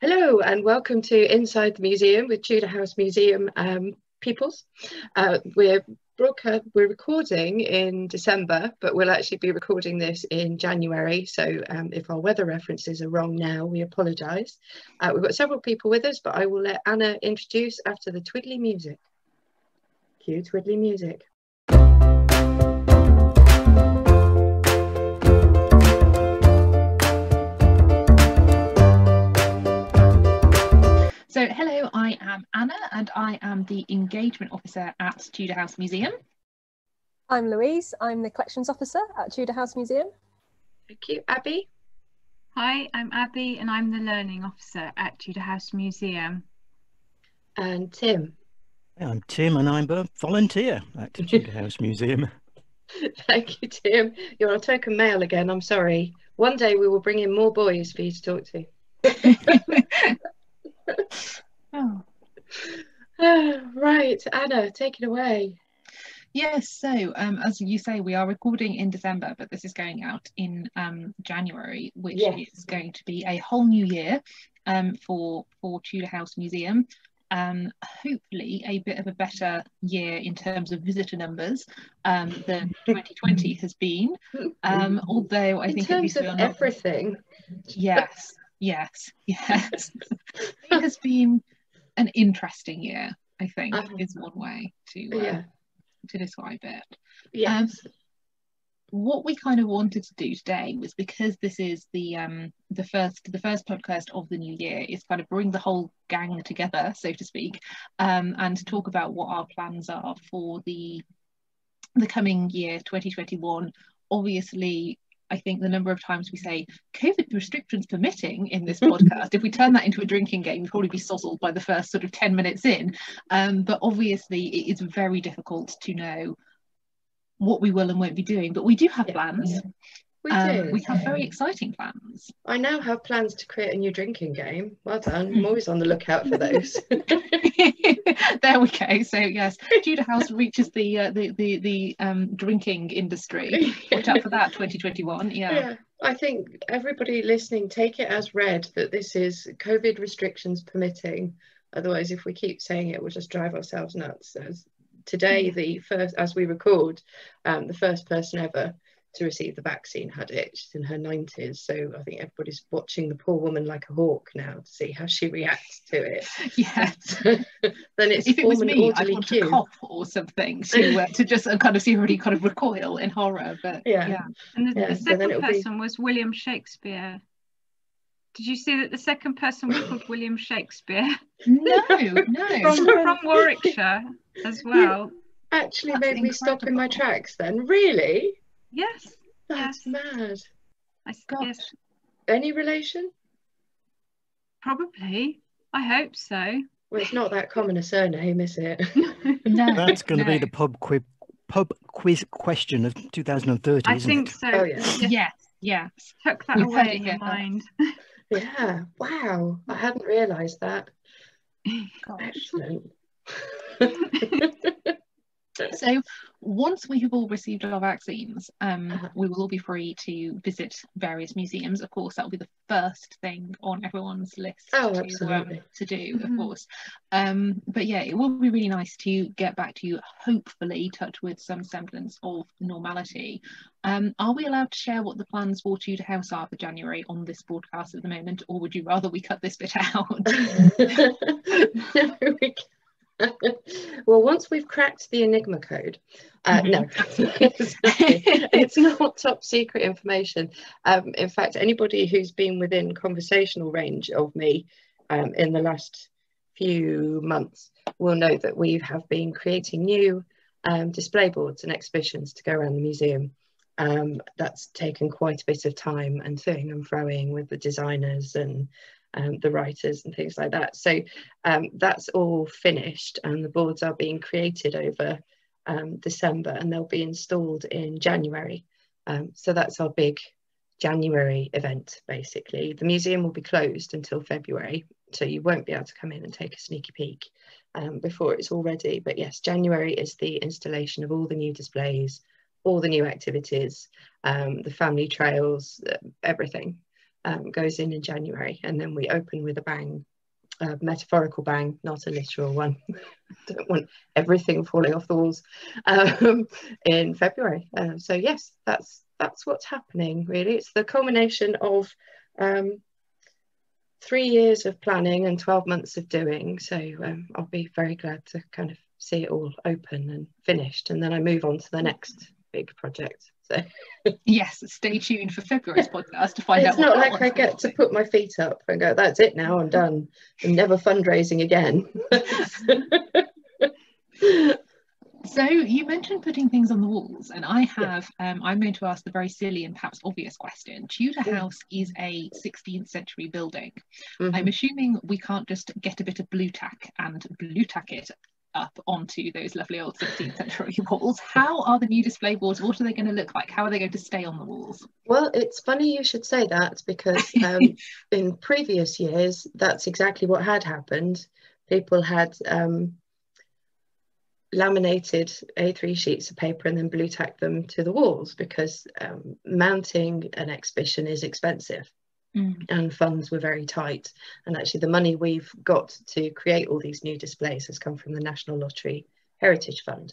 Hello and welcome to Inside the Museum with Tudor House Museum um, pupils. Uh, we're broadcast, we're recording in December, but we'll actually be recording this in January. So um, if our weather references are wrong now, we apologise. Uh, we've got several people with us, but I will let Anna introduce after the twiddly music. Cue twiddly music. So hello, I am Anna and I am the Engagement Officer at Tudor House Museum. I'm Louise, I'm the Collections Officer at Tudor House Museum. Thank you. Abi? Hi, I'm Abi and I'm the Learning Officer at Tudor House Museum. And Tim? I'm Tim and I'm a volunteer at Tudor House Museum. Thank you, Tim. You're a token male again, I'm sorry. One day we will bring in more boys for you to talk to. Oh. right, Anna, take it away. Yes, so um, as you say, we are recording in December, but this is going out in um, January, which Yes. is going to be a whole new year um, for for Tudor House Museum. Um, hopefully, a bit of a better year in terms of visitor numbers um, than 2020 has been. Um, although I in think at terms least of we are not everything, Yes, yes, yes. it has been an interesting year, I think, Uh-huh. is one way to uh, yeah, to describe it. yes, What we kind of wanted to do today was because this is the um the first the first podcast of the new year is kind of bring the whole gang together, so to speak, um, and to talk about what our plans are for the the coming year 2021. Obviously, I think the number of times we say COVID restrictions permitting in this podcast, if we turn that into a drinking game, we'd probably be sozzled by the first sort of 10 minutes in. Um, but obviously, it is very difficult to know what we will and won't be doing. But we do have Yeah. plans. We Um, do. we have very exciting plans. I now have plans to create a new drinking game. Well done. I'm always on the lookout for those. there we go. So yes, Tudor House reaches the uh, the the the um, drinking industry. Watch out for that, 2021. Yeah. yeah, I think everybody listening take it as read that this is COVID restrictions permitting. Otherwise, if we keep saying it, we'll just drive ourselves nuts. As today, the first, as we record, um, the first person ever to receive the vaccine had it. She's in her 90s, so I think everybody's watching the poor woman like a hawk now to see how she reacts to it. Yeah. then it's if it was me, I'd want queue. to cough or something to uh, to just uh, kind of see everybody kind of recoil in horror. But Yeah. yeah, And the, Yeah, the second be- person was William Shakespeare. Did you see that the second person was called William Shakespeare no, no. from, from Warwickshire as well? Actually That's made me stop in my tracks then. Really? Yes, That's Yes. mad. I s- God. yes, Any relation? probably. I hope so. Well, it's not that common a surname, is it? no, That's going to no. be the pub quiz pub quiz question of 2030, I isn't think it? so. Oh, yeah. Just Yes, yes. tuck that We've away in your mind. yeah. Wow. I hadn't realised that. Gosh. So once we have all received our vaccines, um, Uh-huh. we will all be free to visit various museums. Of course, that will be the first thing on everyone's list Oh, to, um, to do, of Mhm. course. Um, but yeah, it will be really nice to get back to you, hopefully touch with some semblance of normality. Um, are we allowed to share what the plans for Tudor House are for January on this broadcast at the moment, or would you rather we cut this bit out? No, we can't. well, once we've cracked the Enigma code, uh, no, it's not top secret information. Um, in fact, anybody who's been within conversational range of me um, in the last few months will know that we have been creating new um, display boards and exhibitions to go around the museum. Um, that's taken quite a bit of time and toing and throwing with the designers and um, the writers and things like that. So um, that's all finished and the boards are being created over um, December and they'll be installed in January. Um, so that's our big January event basically. The museum will be closed until February, so you won't be able to come in and take a sneaky peek um, before it's all ready. But yes, January is the installation of all the new displays, all the new activities, um, the family trails, uh, everything. Um, goes in in January, and then we open with a bang, a metaphorical bang, not a literal one. Don't want everything falling off the walls um, in February. Uh, so yes, that's that's what's happening. Really, it's the culmination of um, three years of planning and 12 months of doing. So um, I'll be very glad to kind of see it all open and finished, and then I move on to the next big project. So yes, stay tuned for February's podcast to find it's out. It's not like I get to put my feet up and go, "That's it now, I'm done. I'm never fundraising again." So you mentioned putting things on the walls, and I have. Yeah. Um, I'm going to ask the very silly and perhaps obvious question. Tudor mm. House is a 16th century building. Mm-hmm. I'm assuming we can't just get a bit of Blu Tack and Blu Tack it up onto those lovely old 16th century walls. How are the new display boards? What are they going to look like? How are they going to stay on the walls? Well, it's funny you should say that because um, in previous years, that's exactly what had happened. People had um, laminated A3 sheets of paper and then blue-tacked them to the walls because um, mounting an exhibition is expensive. Mm. and funds were very tight. And actually, the money we've got to create all these new displays has come from the National Lottery Heritage Fund.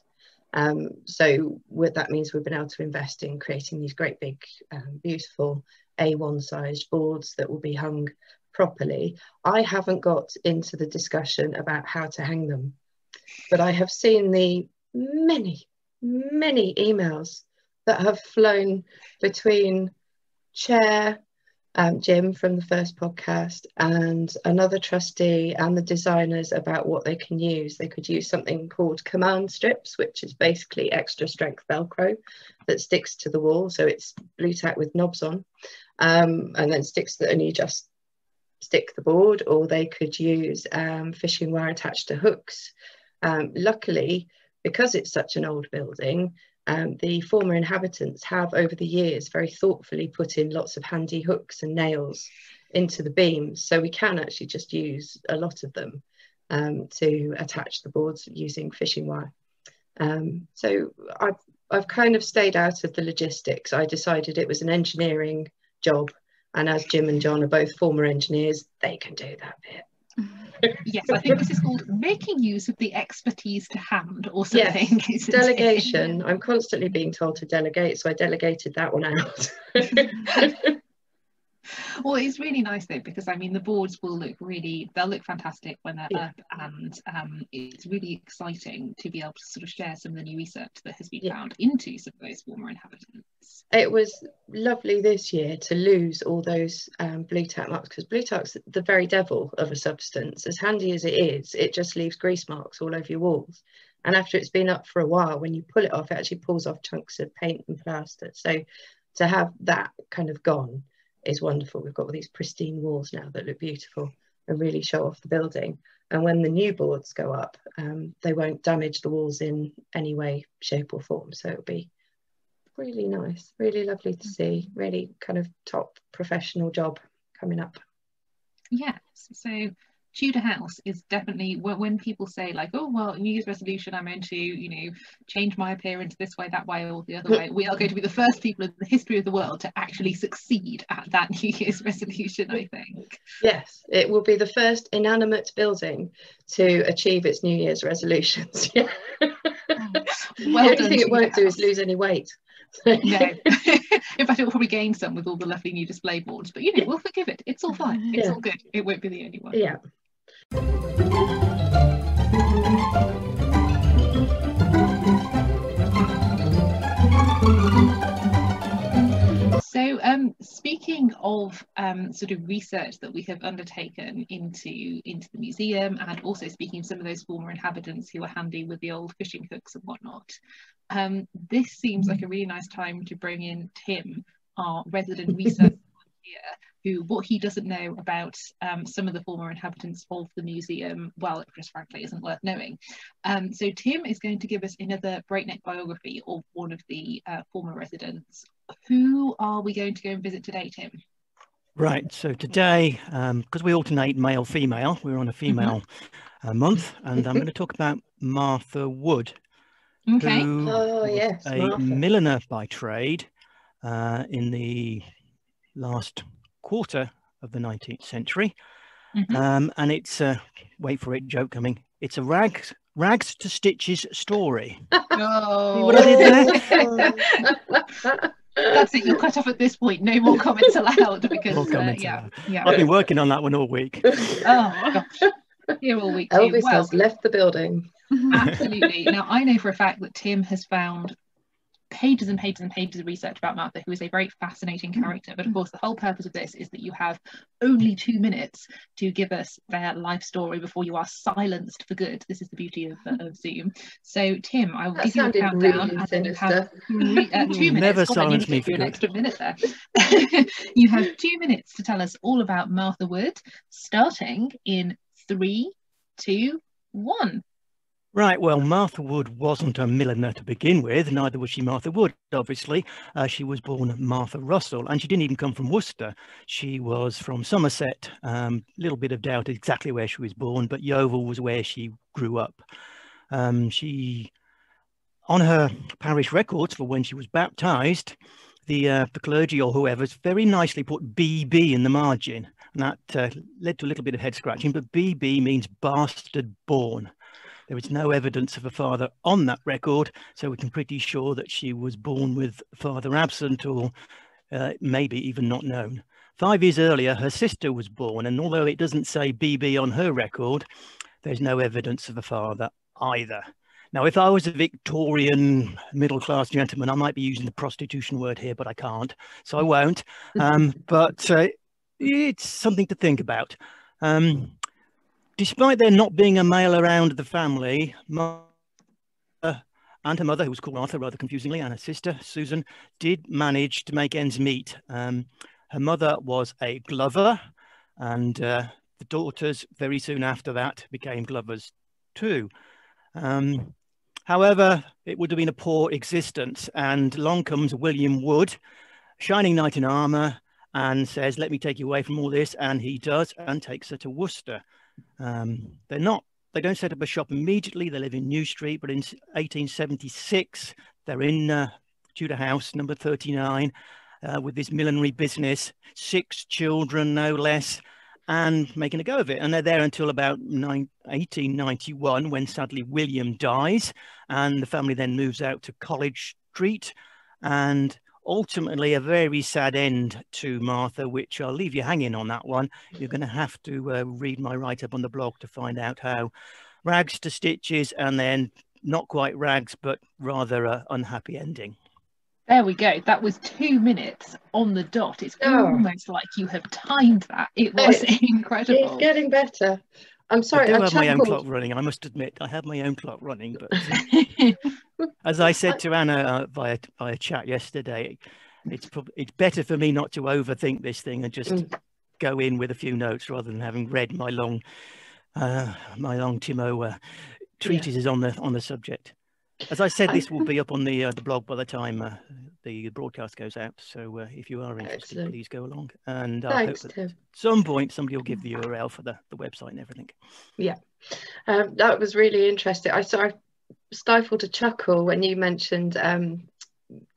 Um, so that means we've been able to invest in creating these great big, um, beautiful A1 sized boards that will be hung properly. I haven't got into the discussion about how to hang them, but I have seen the many, many emails that have flown between chair um, Jim from the first podcast and another trustee and the designers about what they can use. They could use something called command strips, which is basically extra strength Velcro that sticks to the wall. So it's Blu Tack with knobs on um, and then sticks that and you just stick the board or they could use um, fishing wire attached to hooks. Um, luckily, because it's such an old building, um, the former inhabitants have over the years very thoughtfully put in lots of handy hooks and nails into the beams so we can actually just use a lot of them um, to attach the boards using fishing wire. Um, so I've, I've kind of stayed out of the logistics. I decided it was an engineering job and as Jim and John are both former engineers, they can do that bit yes, I think this is called making use of the expertise to hand or something. Yes, delegation. I'm constantly being told to delegate, so I delegated that one out. well it's really nice though because i mean the boards will look really they'll look fantastic when they're yeah. up and um, it's really exciting to be able to sort of share some of the new research that has been yeah. found into some of those former inhabitants it was lovely this year to lose all those um, Blu Tack marks because Blu Tack's the very devil of a substance as handy as it is it just leaves grease marks all over your walls and after it's been up for a while when you pull it off it actually pulls off chunks of paint and plaster so to have that kind of gone is wonderful. We've got all these pristine walls now that look beautiful and really show off the building. And when the new boards go up, um, they won't damage the walls in any way, shape or form. So it'll be really nice, really lovely to see, really kind of top professional job coming up. Yes, so Tudor House is definitely when people say like, oh well, New Year's resolution, I'm going to you know change my appearance this way, that way, or the other way. We are going to be the first people in the history of the world to actually succeed at that New Year's resolution. I think. Yes, it will be the first inanimate building to achieve its New Year's resolutions. Yeah. Oh, well the only thing it won't do is lose any weight. no. In fact, it will probably gain some with all the lovely new display boards, but you know, we'll forgive it. It's all fine. It's yeah. all good. It won't be the only one. Yeah. So, um, speaking of um, sort of research that we have undertaken into into the museum, and also speaking of some of those former inhabitants who are handy with the old fishing hooks and whatnot, um, this seems like a really nice time to bring in Tim, our resident research who what he doesn't know about um, some of the former inhabitants of the museum, well, it just frankly isn't worth knowing. Um, so Tim is going to give us another breakneck biography of one of the uh, former residents. Who are we going to go and visit today, Tim? Right, so today, because um, we alternate male female, we're on a female mm-hmm. uh, month, and I'm going to talk about Martha Wood. Okay. oh, yes. A Martha. milliner by trade uh, in the last quarter of the 19th century. Mhm. Um, and it's a, wait for it, joke coming. It's a rags, rags to stitches story. Oh, what I did That's it. You're cut off at this point. No more comments allowed because More uh, yeah, allowed. yeah. I've been working on that one all week. Oh gosh, here all week. too. Elvis Well, has left the building. absolutely. Now I know for a fact that Tim has found pages and pages and pages of research about Martha, who is a very fascinating character. But of course, the whole purpose of this is that you have only two minutes to give us their life story before you are silenced for good. This is the beauty of, uh, of Zoom. So, Tim, I will That give you a countdown, really and then you have three, uh, two minutes. never God, silence me for you an extra minute there. you have two minutes to tell us all about Martha Wood, starting in three, two, one. Right, well, Martha Wood wasn't a milliner to begin with, neither was she Martha Wood, obviously. Uh, she was born Martha Russell, and she didn't even come from Worcester. She was from Somerset. A um, little bit of doubt exactly where she was born, but Yeovil was where she grew up. Um, she, on her parish records for when she was baptised, the, uh, the clergy or whoever's very nicely put BB in the margin, and that uh, led to a little bit of head scratching, but BB means bastard born. There is no evidence of a father on that record, so we can pretty sure that she was born with father absent or uh, maybe even not known. Five years earlier, her sister was born, and although it doesn't say BB on her record, there's no evidence of a father either. Now, if I was a Victorian middle class gentleman, I might be using the prostitution word here, but I can't, so I won't. Um, but uh, it's something to think about. Um, despite there not being a male around the family, and her mother, who was called Martha rather confusingly, and her sister, Susan, did manage to make ends meet. Um, her mother was a glover, and uh, the daughters, very soon after that, became glovers too. Um, however, it would have been a poor existence, and along comes William Wood, shining knight in armour, and says, Let me take you away from all this. And he does, and takes her to Worcester. Um, they're not, they don't set up a shop immediately. They live in New Street, but in 1876, they're in uh, Tudor House, number 39, uh, with this millinery business, six children, no less, and making a go of it. And they're there until about nine, 1891, when sadly William dies, and the family then moves out to College Street. And ultimately a very sad end to Martha, which I'll leave you hanging on that one. You're going to have to uh, read my write up on the blog to find out how rags to stitches and then not quite rags, but rather a unhappy ending. There we go. That was two minutes on the dot. It's Oh. almost like you have timed that. It was It's incredible. It's getting better. I'm I sorry, do I have my own clock running. I must admit, I have my own clock running. But as I said to Anna uh, via via chat yesterday, it's it's better for me not to overthink this thing and just Mm. go in with a few notes rather than having read my long uh, my long Timo uh, treatises on the on the subject. As I said, this will be up on the uh, the blog by the time uh, the broadcast goes out. So uh, if you are interested, Excellent. please go along. And I hope that at some point somebody will give the URL for the, the website and everything. Um, that was really interesting. I sort of stifled a chuckle when you mentioned um,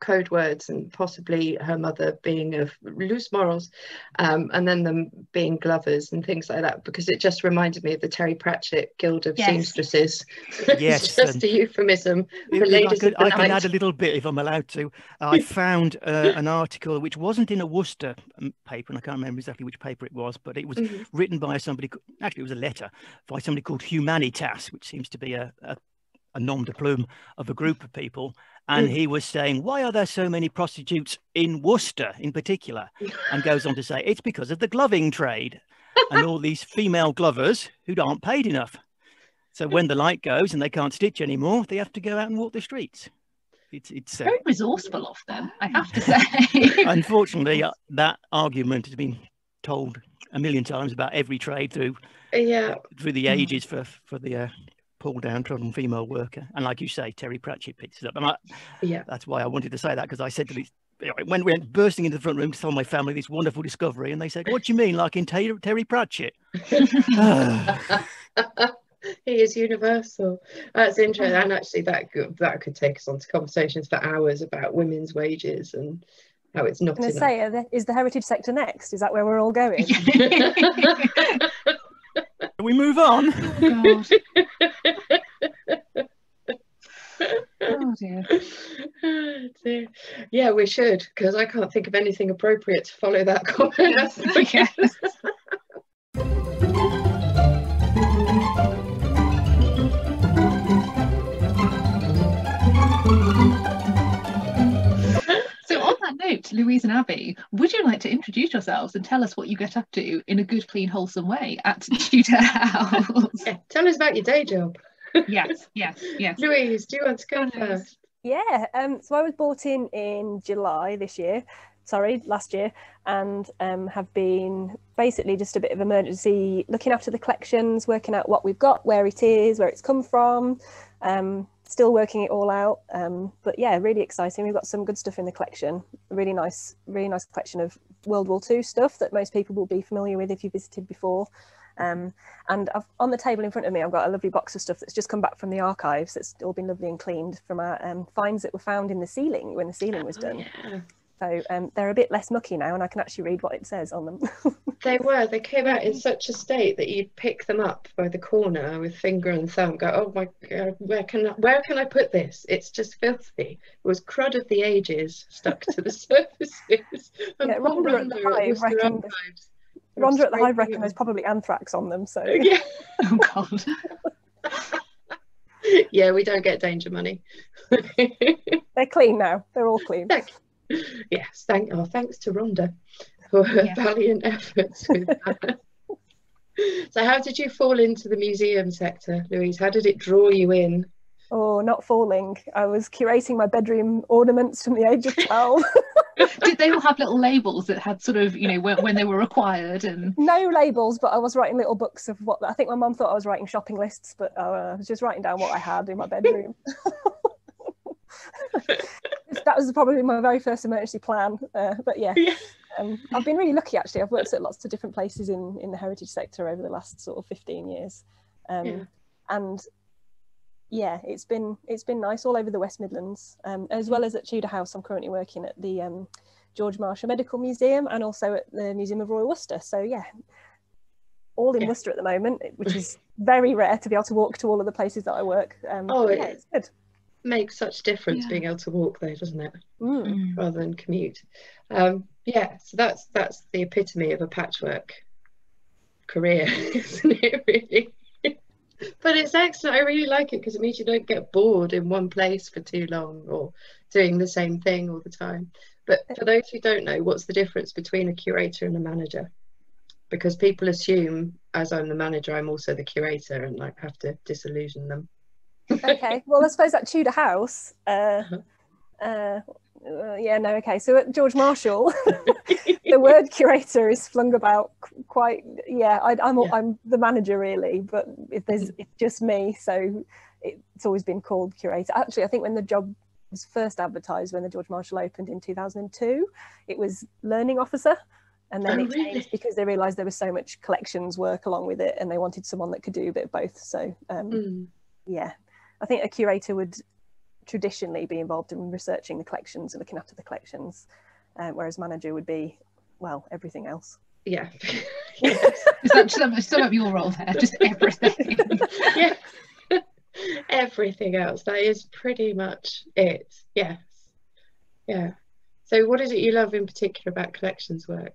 code words and possibly her mother being of loose morals, um, and then them being glovers and things like that, because it just reminded me of the Terry Pratchett Guild of Yes. Seamstresses. Yes, just a euphemism for if I could, of the I can add a little bit if I'm allowed to. I found uh, an article which wasn't in a Worcester um, paper, and I can't remember exactly which paper it was, but it was Mhm. written by somebody. Actually, it was a letter by somebody called Humanitas, which seems to be a, a, a nom de plume of a group of people. And Mm. he was saying, "Why are there so many prostitutes in Worcester, in particular?" And goes on to say, "It's because of the gloving trade, and all these female glovers who aren't paid enough." So when the light goes and they can't stitch anymore, they have to go out and walk the streets. It's it's uh, Very resourceful of them, I have to say. unfortunately uh, that argument has been told a million times about every trade through Yeah, through the Mm. ages for for the pull downtrodden female worker. And like you say, Terry Pratchett picks it up. And I, yeah. that's why I wanted to say that because I said to these. When we went bursting into the front room to tell my family this wonderful discovery, and they said, "What do you mean, like in Terry, Terry Pratchett?" he is universal. That's interesting, and actually, that could, that could take us on to conversations for hours about women's wages and Oh, it's not I'm going to say, are the, is the heritage sector next? Is that where we're all going? Can we move on? Oh. Oh, dear. Oh, dear. yeah, we should, because I can't think of anything appropriate to follow that comment. Yes. on Louise and Abi, would you like to introduce yourselves and tell us what you get up to in a good, clean, wholesome way at Tudor House? Yeah, tell us about your day job. yes, yes, yes. Louise, do you want to go Go, first? Yeah, um, so I was brought in in July this year, sorry, last year, and um, have been basically just a bit of emergency looking after the collections, working out what we've got, where it is, where it's come from, um, still working it all out. Um, but yeah, really exciting. We've got some good stuff in the collection. A really nice, really nice collection of World War II stuff that most people will be familiar with if you visited before. Um, and I've, on the table in front of me, I've got a lovely box of stuff that's just come back from the archives. That's all been lovely and cleaned from our um, finds that were found in the ceiling when the ceiling was Oh, done. yeah. So um, they're a bit less mucky now, and I can actually read what it says on them. They were. They came out in such a state that you'd pick them up by the corner with finger and thumb. Go, oh my god, where can I, where can I put this? It's just filthy. It was crud of the ages stuck to the surfaces. And Yeah, poor Rhonda at the Rhonda Hive Worcester reckoned- Archives Rhonda at the Hive scraping reckon there's probably anthrax on them. So. Yeah, Oh, God. yeah, we don't get danger money. they're clean now. They're all clean. Thank- yes, thank oh, thanks to Rhonda for her Yeah. valiant efforts with that. so how did you fall into the museum sector, Louise? How did it draw you in? Oh, not falling. I was curating my bedroom ornaments from the age of 12. Did they all have little labels that had sort of, you know, when, when they were required and no labels, but I was writing little books of what I think my mum thought I was writing shopping lists, but uh, I was just writing down what I had in my bedroom. that was probably my very first emergency plan. Uh, but yeah, Yeah. um, I've been really lucky actually. I've worked at lots of different places in, in the heritage sector over the last sort of 15 years. Um, Yeah. And yeah, it's been it's been nice all over the West Midlands, um, as well as at Tudor House. I'm currently working at the um, George Marshall Medical Museum and also at the Museum of Royal Worcester. So yeah, all in Yeah. Worcester at the moment, which is very rare to be able to walk to all of the places that I work. Um, Oh, yeah, it's good. Makes such difference Yeah. being able to walk though, doesn't it? Mm. Rather than commute. Um, yeah, so that's that's the epitome of a patchwork career, isn't it really? but it's excellent. I really like it because it means you don't get bored in one place for too long or doing the same thing all the time. But for those who don't know, what's the difference between a curator and a manager? Because people assume, as I'm the manager, I'm also the curator and like have to disillusion them. Okay well i suppose that tudor house uh, uh, uh, yeah no okay so at george marshall the word curator is flung about quite yeah I, i'm Yeah. i'm the manager really but if there's it's just me so it's always been called curator actually i think when the job was first advertised when the george marshall opened in 2002 it was learning officer and then Oh, it changed really? because they realized there was so much collections work along with it and they wanted someone that could do a bit of both so um, Mm. yeah i think a curator would traditionally be involved in researching the collections and looking after the collections um, whereas manager would be well everything else Yeah. is that sum, sum up your role there? Just everything. yeah. Everything else. That is pretty much it. Yes. Yeah. So what is it you love in particular about collections work?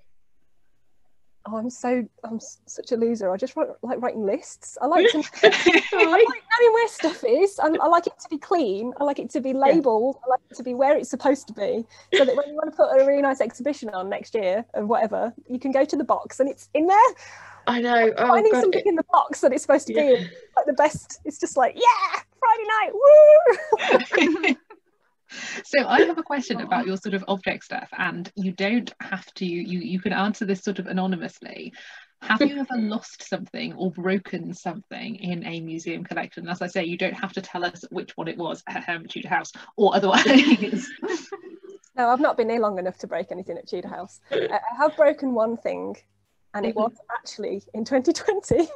Oh i'm so i'm s- such a loser. I just write, like writing lists. I like to I like knowing where stuff is. And I like it to be clean. I like it to be labelled I like it to be where it's supposed to be so that when you want to put a really nice exhibition on next year or whatever you can go to the box and it's in there. I know. Oh finding God. something in the box that it's supposed to Yeah. be in, like the best it's just like yeah Friday night woo so I have a question about your sort of object stuff, and you don't have to. You you can answer this sort of anonymously. Have you ever lost something or broken something in a museum collection? As I say, you don't have to tell us which one it was at um, Tudor House or otherwise. no I've not been here long enough to break anything at Tudor House I have broken one thing and it Mhm. was actually in 2020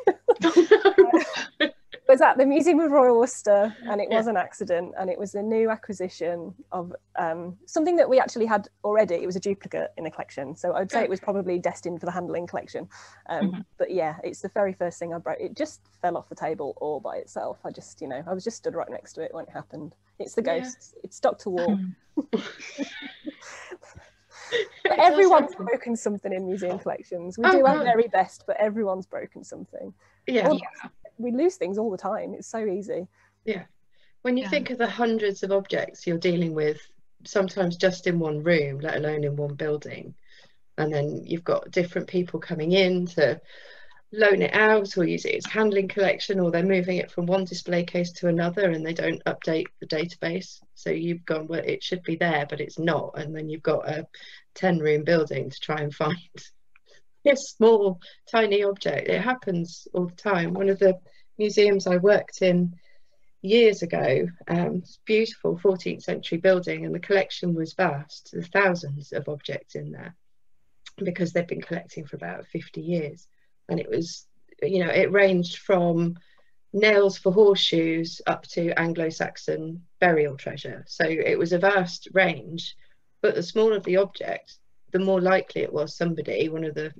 Oh. Was at the Museum of Royal Worcester and it Yeah. was an accident and it was a new acquisition of um, something that we actually had already. It was a duplicate in the collection. So I'd say it was probably destined for the handling collection. Um, Mhm. But yeah, it's the very first thing I broke. It just fell off the table all by itself. I just, you know, I was just stood right next to it when it happened. It's the Yeah. It's Dr. It But everyone's broken something in museum collections. We Oh, do our God. very best, but everyone's broken something. Yeah. Yeah. We lose things all the time. It's so easy. Yeah. When you Yeah. think of the hundreds of objects you're dealing with, sometimes just in one room, let alone in one building, and then you've got different people coming in to loan it out or use it as handling collection, or they're moving it from one display case to another and they don't update the database. So you've gone, well, it should be there, but it's not. And then you've got a 10 room building to try and find a small, tiny object. It happens all the time. One of the museums I worked in years ago. Um, beautiful 14th century building, and the collection was vast. There's thousands of objects in there because they've been collecting for about 50 years. And it was, you know, it ranged from nails for horseshoes up to Anglo Saxon burial treasure. So it was a vast range. But the smaller the object, the more likely it was somebody, one of the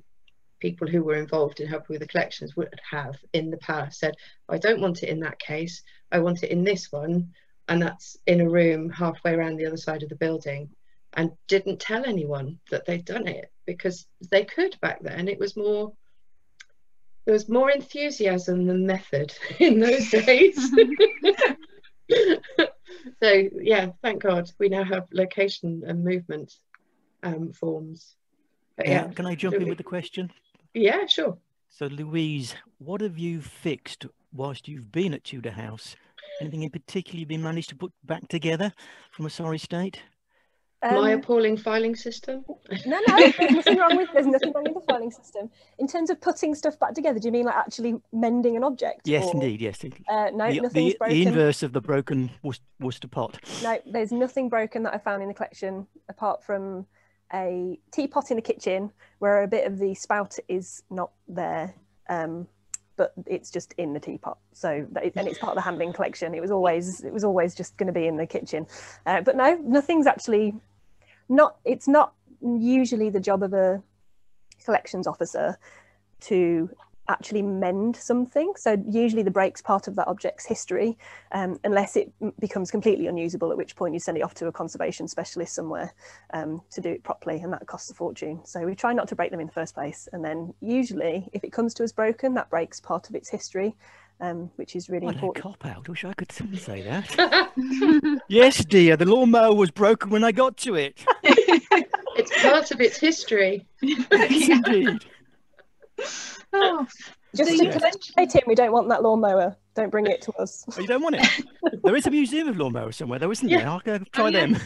people who were involved in helping with the collections would have in the past said, I don't want it in that case. I want it in this one. And that's in a room halfway around the other side of the building. And didn't tell anyone that they'd done it because they could back then. It was more, there was more enthusiasm than method in those days. so, yeah, thank God we now have location and movement um, forms. But Yeah. yeah, Can I jump in with the question? Yeah, sure. So, Louise, what have you fixed whilst you've been at Tudor House? Anything in particular you've been managed to put back together from a sorry state? My Um, appalling filing system. No, no, there's nothing wrong with there's nothing wrong with the filing system. In terms of putting stuff back together, do you mean like actually mending an object? Yes, or- indeed. Yes. Uh, no, the, nothing's the, the inverse of the broken Worcester pot. No, there's nothing broken that I found in the collection apart from a teapot in the kitchen where a bit of the spout is not there, um, but it's just in the teapot. So is, and it's part of the handling collection. It was always it was always just going to be in the kitchen, uh, but no, nothing's actually not. It's not usually the job of a collections officer to actually mend something. So usually the break's part of that object's history, um, unless it m- becomes completely unusable, at which point you send it off to a conservation specialist somewhere um, to do it properly, and that costs a fortune. So we try not to break them in the first place. And then usually, if it comes to us broken, that breaks part of its history, um, which is really What a important. cop out. Wish I could say that. yes, dear. The lawnmower was broken when I got to it. it's part of its history. Yes, indeed. Oh, Just so to you Yes. mentioned- Hey Tim, we don't want that lawnmower. Don't bring it to us. Oh, you don't want it? There is a museum of lawnmowers somewhere, though, isn't Yeah. there? I'll go try yeah. them.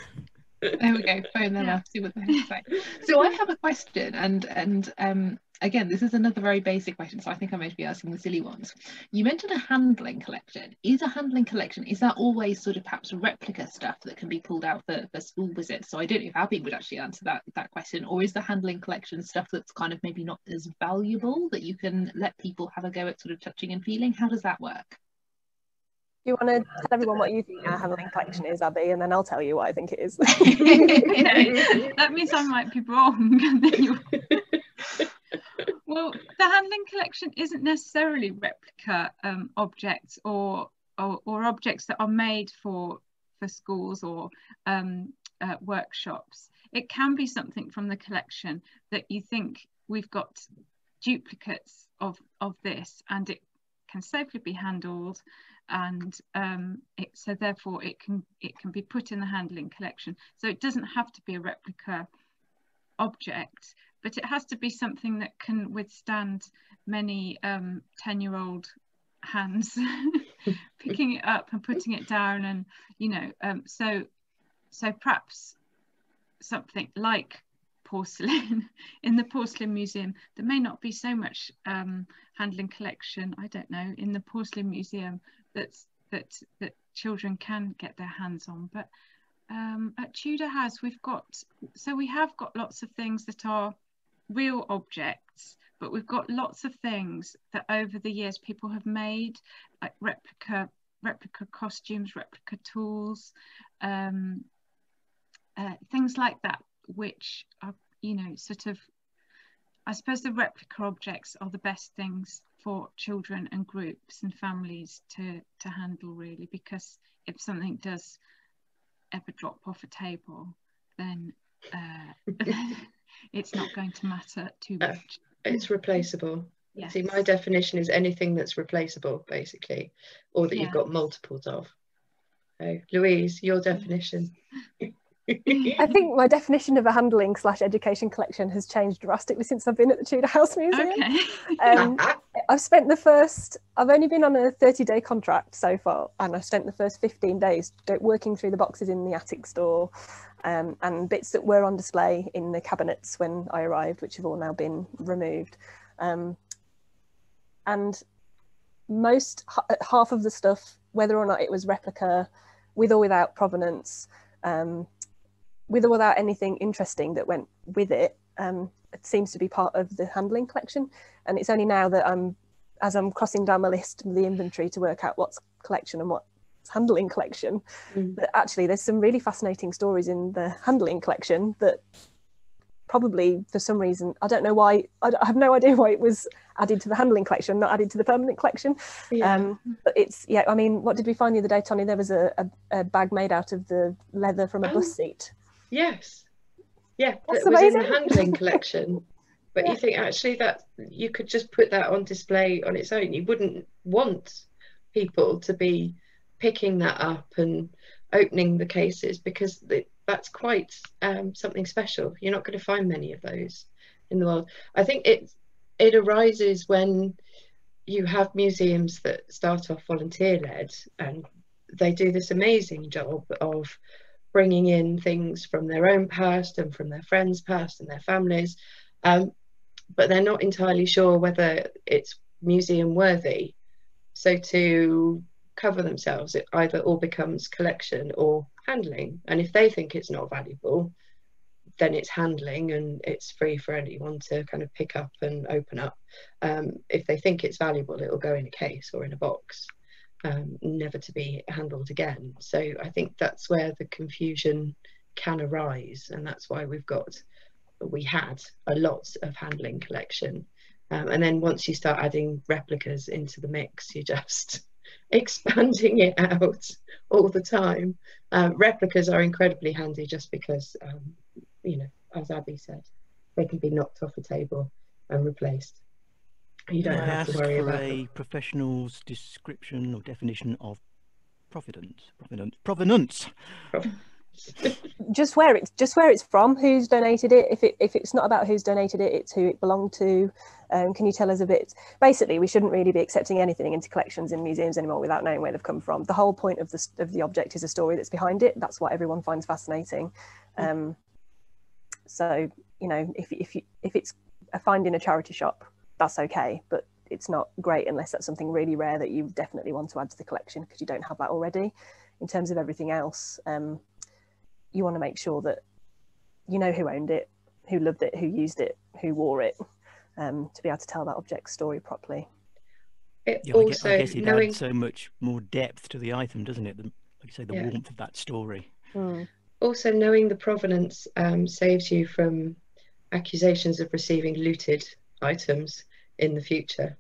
There we go. Phone them up. See what they have to say. So I have a question, and and um again, this is another very basic question. So I think I may be asking the silly ones. You mentioned a handling collection. Is a handling collection is that always sort of perhaps replica stuff that can be pulled out for, for school visits? So I don't know if Abi would actually answer that that question, or is the handling collection stuff that's kind of maybe not as valuable that you can let people have a go at sort of touching and feeling? How does that work? You want to tell everyone what you think our handling collection is, Abi, and then I'll tell you what I think it is. That means I might be wrong. well, the handling collection isn't necessarily replica um, objects or, or or objects that are made for for schools or um, uh, workshops. It can be something from the collection that you think we've got duplicates of of this, and it can safely be handled and um, it, so therefore it can it can be put in the handling collection. So it doesn't have to be a replica object, but it has to be something that can withstand many um, 10 year old hands picking it up and putting it down and you know um, so so perhaps something like porcelain in the porcelain museum there may not be so much um, handling collection i don't know in the porcelain museum that's that that children can get their hands on but um, at tudor house we've got so we have got lots of things that are real objects, but we've got lots of things that over the years people have made, like replica replica costumes, replica tools, um, uh, things like that, which are, you know, sort of, I suppose the replica objects are the best things for children and groups and families to, to handle really, because if something does ever drop off a table, then uh, it's not going to matter too uh, much. It's replaceable. Yes. See, my definition is anything that's replaceable, basically, or that you've got multiples of. So, Louise, your definition. I think my definition of a handling slash education collection has changed drastically since I've been at the Tudor House Museum. Okay. um, I've spent the first, I've only been on a 30 day contract so far, and I've spent the first 15 days working through the boxes in the attic store um, and bits that were on display in the cabinets when I arrived, which have all now been removed. Um, and most half of the stuff, whether or not it was replica, with or without provenance, um, with or without anything interesting that went with it, um, it seems to be part of the handling collection. And it's only now that I'm, as I'm crossing down my list, of the inventory to work out what's collection and what's handling collection, mm. that actually there's some really fascinating stories in the handling collection that probably for some reason I don't know why I, have no idea why it was added to the handling collection not added to the permanent collection yeah. Um, but it's yeah I mean what did we find the other day Tony there was a, a, a bag made out of the leather from a oh, bus seat yes yeah That's that amazing. was in the handling collection but yeah. you think actually that you could just put that on display on its own you wouldn't want people to be picking that up and opening the cases because that's quite um, something special. You're not going to find many of those in the world. I think it it arises when you have museums that start off volunteer led and they do this amazing job of bringing in things from their own past and from their friends' past and their families, um, but they're not entirely sure whether it's museum worthy. So to cover themselves, it either all becomes collection or handling. And if they think it's not valuable, then it's handling and it's free for anyone to kind of pick up and open up. Um, if they think it's valuable, it'll go in a case or in a box, um, never to be handled again. So I think that's where the confusion can arise, and that's why we've got we had a lot of handling collection. Um, and then once you start adding replicas into the mix, you just expanding it out all the time. Um, replicas are incredibly handy just because, um, you know, as Abi said, they can be knocked off a table and replaced. You don't have to worry about a professional's description or definition of providence, Provenance. Provenance. Just where it's just where it's from, who's donated it. If it if it's not about who's donated it, it's who it belonged to. Um, can you tell us a bit? Basically, we shouldn't really be accepting anything into collections in museums anymore without knowing where they've come from. The whole point of the of the object is a story that's behind it. That's what everyone finds fascinating. Mm. Um, so you know, if if you if it's a find in a charity shop, that's okay, but it's not great unless that's something really rare that you definitely want to add to the collection because you don't have that already. In terms of everything else, um, you want to make sure that you know who owned it, who loved it, who used it, who wore it, um, to be able to tell that object story properly. It yeah, also, I guess, I guess it knowing... adds so much more depth to the item, doesn't it? The, like you say, the yeah. warmth of that story. Mm. Also, knowing the provenance um, saves you from accusations of receiving looted items in the future.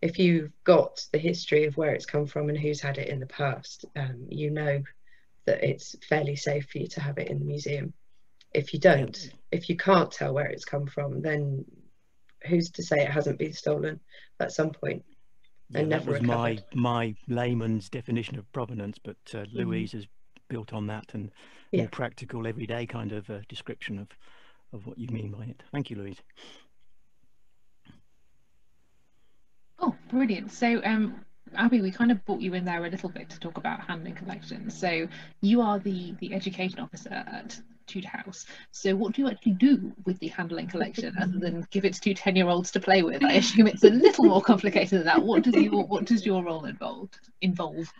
If you've got the history of where it's come from and who's had it in the past, um, you know that it's fairly safe for you to have it in the museum. If you don't, if you can't tell where it's come from, then who's to say it hasn't been stolen at some point yeah, and never that was recovered. my my layman's definition of provenance, but uh, mm-hmm. Louise has built on that and yeah. more practical, everyday kind of uh, description of of what you mean by it. Thank you, Louise. Oh, brilliant! So, um, Abi, we kind of brought you in there a little bit to talk about handling collections. So, you are the the education officer at Tudor House. So what do you actually do with the handling collection other than give it to 10 year olds to play with? I assume it's a little more complicated than that. What does your what does your role involve involve?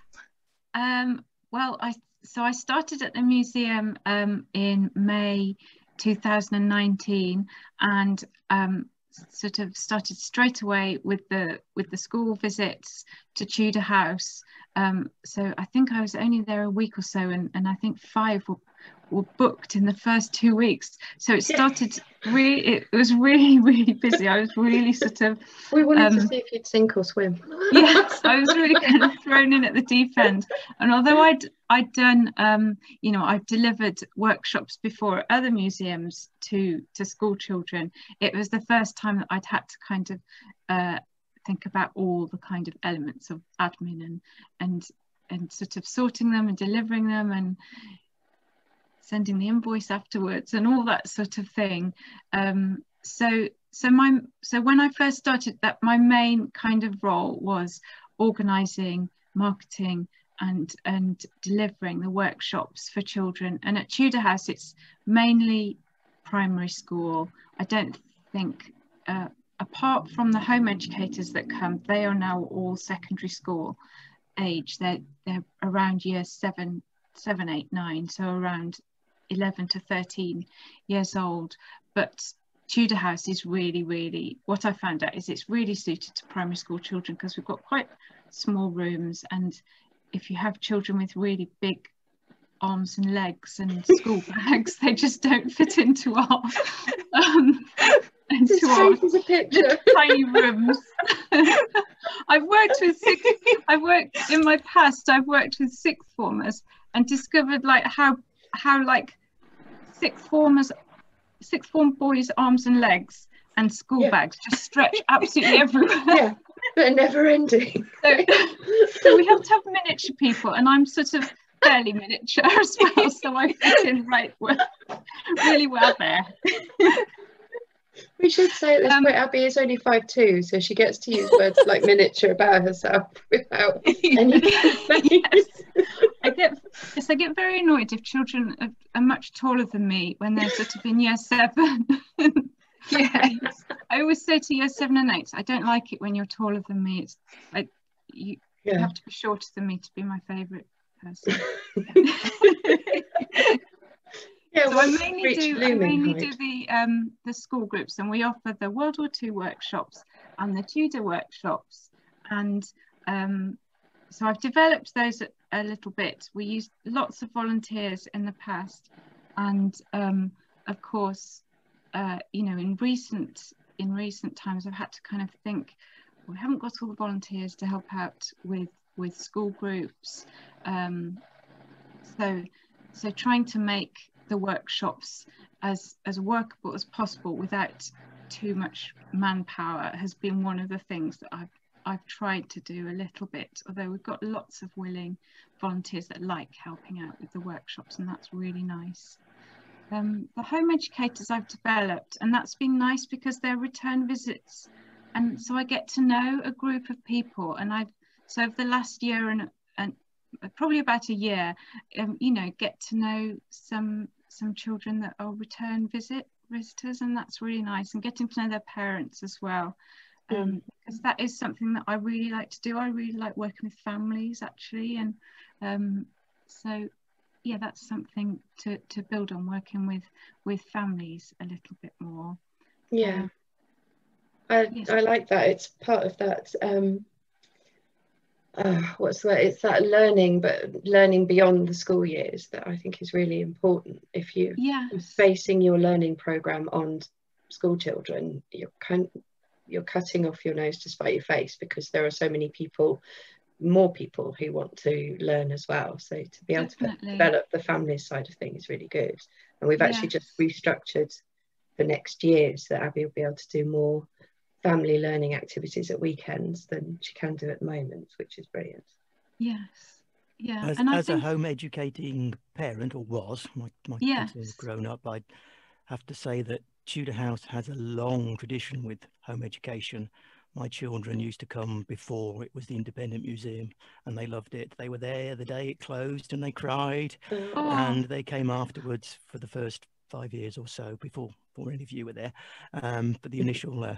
Um, well, I so I started at the museum um, in May 2019 and um, sort of started straight away with the with the school visits to Tudor House. Um, so I think I was only there a week or so, and, and I think five were booked in the first two weeks. So it started really, it was really, really busy. I was really sort of. We wanted um, to see if you'd sink or swim. yes, I was really kind of thrown in at the deep end. And although I'd I'd done, um, you know, I've delivered workshops before at other museums to to school children. It was the first time that I'd had to kind of uh, think about all the kind of elements of admin and and and sort of sorting them and delivering them and sending the invoice afterwards and all that sort of thing. Um, so so my so when I first started that my main kind of role was organizing, marketing and and delivering the workshops for children and at Tudor House it's mainly primary school. I don't think uh, apart from the home educators that come they are now all secondary school age they're they're around year seven seven eight nine so around 11 to 13 years old. But Tudor House is really really what I found out is it's really suited to primary school children because we've got quite small rooms. And if you have children with really big arms and legs and school bags they just don't fit into our um, into our tiny rooms. I've worked with six I've worked in my past I've worked with sixth formers and discovered like how how like sixth formers, sixth form boys' arms and legs and school yeah. bags just stretch absolutely everywhere. Yeah, they're never ending. So, so, we have to have miniature people, and I'm sort of fairly miniature as well, so I fit in right well, really well there. We should say at this um, point Abi is only five two, so she gets to use words like miniature about herself without any yes. I get yes, I get very annoyed if children are, are, much taller than me when they're sort of in year seven. yeah, I always say to year seven and eight, I don't like it when you're taller than me. It's like you, yeah. you have to be shorter than me to be my favourite person. Yeah, so I mainly do I mainly do the um, the school groups, and we offer the World War II workshops and the Tudor workshops, and um, so I've developed those a, a, little bit. We used lots of volunteers in the past, and um, of course, uh, you know, in recent in recent times, I've had to kind of think we haven't got all the volunteers to help out with with school groups, um, so so trying to make the workshops as, as workable as possible without too much manpower has been one of the things that I've I've tried to do a little bit, although we've got lots of willing volunteers that like helping out with the workshops and that's really nice. Um, the home educators I've developed and that's been nice because they're return visits and so I get to know a group of people and I've so over the last year and, and probably about a year, um, you know, get to know some some children that are return visit visitors, and that's really nice. And getting to know their parents as well, um, mm. because that is something that I really like to do. I really like working with families actually, and um, so yeah, that's something to to build on working with with families a little bit more. Yeah. Um, I, yes. I like that. It's part of that um, uh, what's that? It's that learning, but learning beyond the school years that I think is really important. If you yes. basing your learning program on school children, you're kind you're cutting off your nose to spite your face because there are so many people, more people who want to learn as well. So to be able Definitely. to develop the family side of things is really good. And we've actually yes. just restructured for next year so that Abi will be able to do more family learning activities at weekends than she can do at the moment, which is brilliant. Yes. Yeah. As, and as think... a home educating parent, or was, my, my yes. kids have grown up, I'd have to say that Tudor House has a long tradition with home education. My children used to come before it was the Independent Museum and they loved it. They were there the day it closed and they cried. Oh. And they came afterwards for the first five years or so before, before any of you were there um, for the initial uh,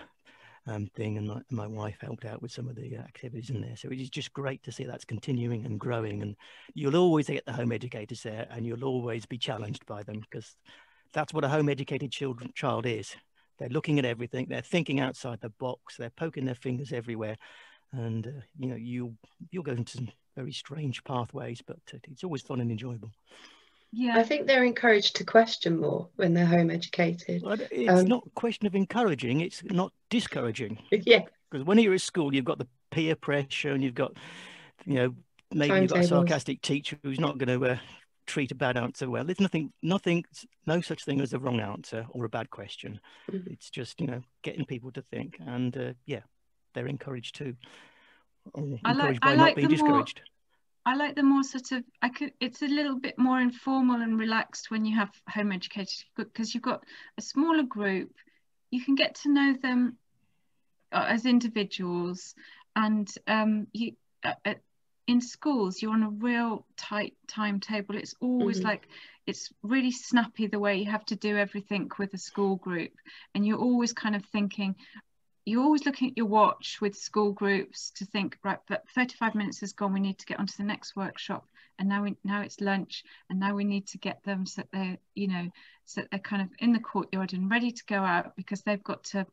um, thing, and my, my, wife helped out with some of the activities in there. So it is just great to see that's continuing and growing. And you'll always get the home educators there, and you'll always be challenged by them because that's what a home educated children, child is. They're looking at everything. They're thinking outside the box. They're poking their fingers everywhere, and uh, you know you you'll go into some very strange pathways, but it's always fun and enjoyable. Yeah, I think they're encouraged to question more when they're home educated. Well, it's um, not a question of encouraging; it's not discouraging. Yeah, because when you're at school, you've got the peer pressure, and you've got, you know, maybe you've got a sarcastic teacher who's not going to uh, treat a bad answer well. There's nothing, nothing, no such thing as a wrong answer or a bad question. Mm-hmm. It's just you know getting people to think, and uh, yeah, they're encouraged to. I like, I like the discouraged. More, I like the more sort of. I could. It's a little bit more informal and relaxed when you have home educated because you've got a smaller group. You can get to know them uh, as individuals, and um, you. Uh, uh in schools you're on a real tight timetable it's always mm-hmm. like it's really snappy the way you have to do everything with a school group and you're always kind of thinking you're always looking at your watch with school groups to think right but 35 minutes has gone we need to get onto the next workshop and now we now it's lunch and now we need to get them so that they're you know so that they're kind of in the courtyard and ready to go out because they've got to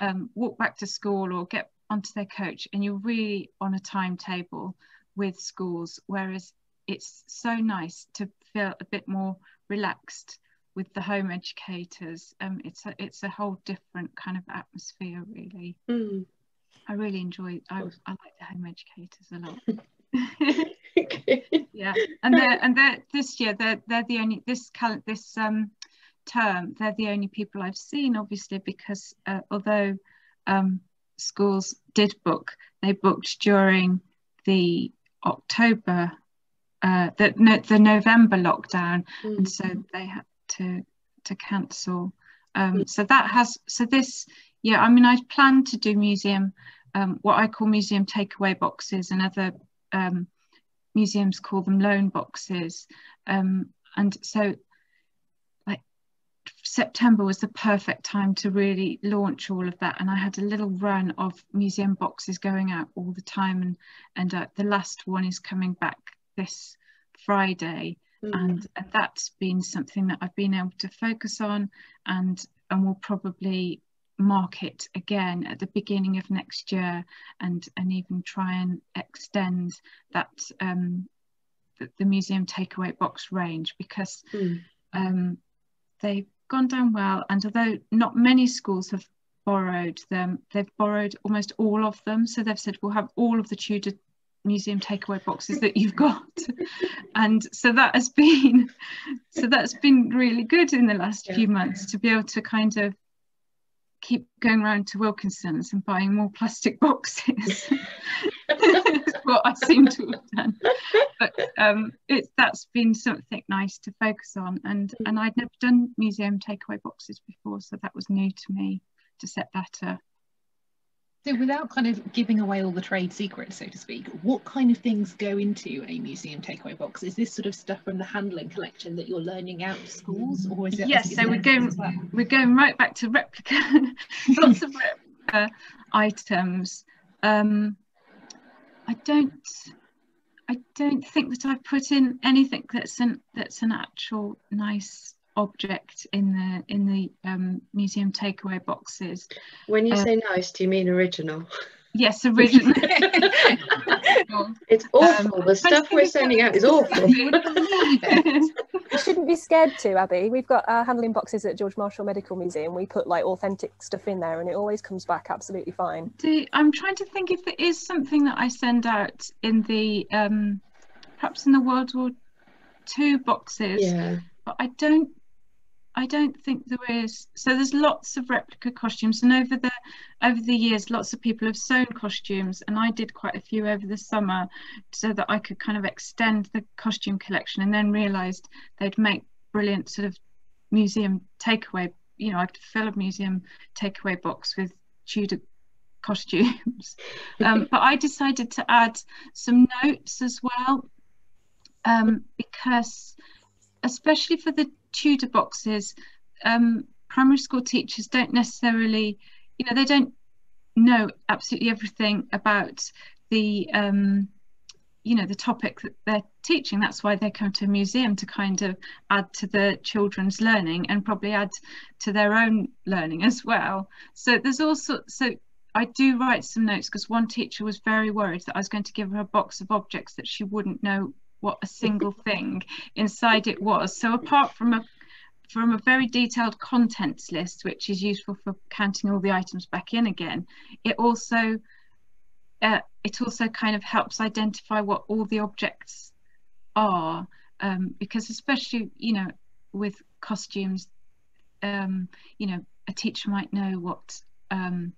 um, walk back to school or get onto their coach and you're really on a timetable with schools, whereas it's so nice to feel a bit more relaxed with the home educators. Um, it's a it's a whole different kind of atmosphere, really. Mm. I really enjoy. I, I like the home educators a lot. yeah, and they're and they're this year they're they're the only this cal- this um term they're the only people I've seen, obviously because uh, although um, schools did book, they booked during the October, uh, the no, the November lockdown, mm. and so they had to to cancel. Um, mm. So that has so this yeah. I mean, I plan to do museum, um, what I call museum takeaway boxes, and other um, museums call them loan boxes, um, and so like September was the perfect time to really launch all of that. And I had a little run of museum boxes going out all the time. And, and uh, the last one is coming back this Friday. Mm. And, and that's been something that I've been able to focus on and, and will probably market again at the beginning of next year and, and even try and extend that um, the, the museum takeaway box range because mm. um, they gone down well. And although not many schools have borrowed them, they've borrowed almost all of them. So they've said, we'll have all of the Tudor museum takeaway boxes that you've got. And so that has been so that's been really good in the last yeah. few months to be able to kind of keep going around to Wilkinson's and buying more plastic boxes. What I seem to have done. But um, it's that's been something nice to focus on. And and I'd never done museum takeaway boxes before so that was new to me to set that up so without kind of giving away all the trade secrets, so to speak, what kind of things go into a museum takeaway box? Is this sort of stuff from the Handling collection that you're learning out to schools, or is it? Yes, so we're going well? we're going right back to replica, lots of replica items. Um, I don't I don't think that I've put in anything that's an that's an actual nice object in the in the um, museum takeaway boxes. When you uh, say nice, do you mean original? Yes, original. it's awful. Um, the stuff we're sending out is awful. you shouldn't be scared to, Abi. We've got our handling boxes at George Marshall Medical Museum. We put like authentic stuff in there, and it always comes back absolutely fine. Do, I'm trying to think if there is something that I send out in the um, perhaps in the World War Two boxes. Yeah. But I don't I don't think there is. So there's lots of replica costumes, and over the over the years, lots of people have sewn costumes, and I did quite a few over the summer, so that I could kind of extend the costume collection, and then realised they'd make brilliant sort of museum takeaway. You know, I could fill a museum takeaway box with Tudor costumes, um, but I decided to add some notes as well, um, because especially for the Tudor boxes, um, primary school teachers don't necessarily, you know, they don't know absolutely everything about the um, you know the topic that they're teaching. That's why they come to a museum to kind of add to the children's learning and probably add to their own learning as well. So there's also so I do write some notes because one teacher was very worried that I was going to give her a box of objects that she wouldn't know what a single thing inside it was. So apart from a from a very detailed contents list which is useful for counting all the items back in again it also uh, it also kind of helps identify what all the objects are um, because especially you know with costumes um, you know a teacher might know what um,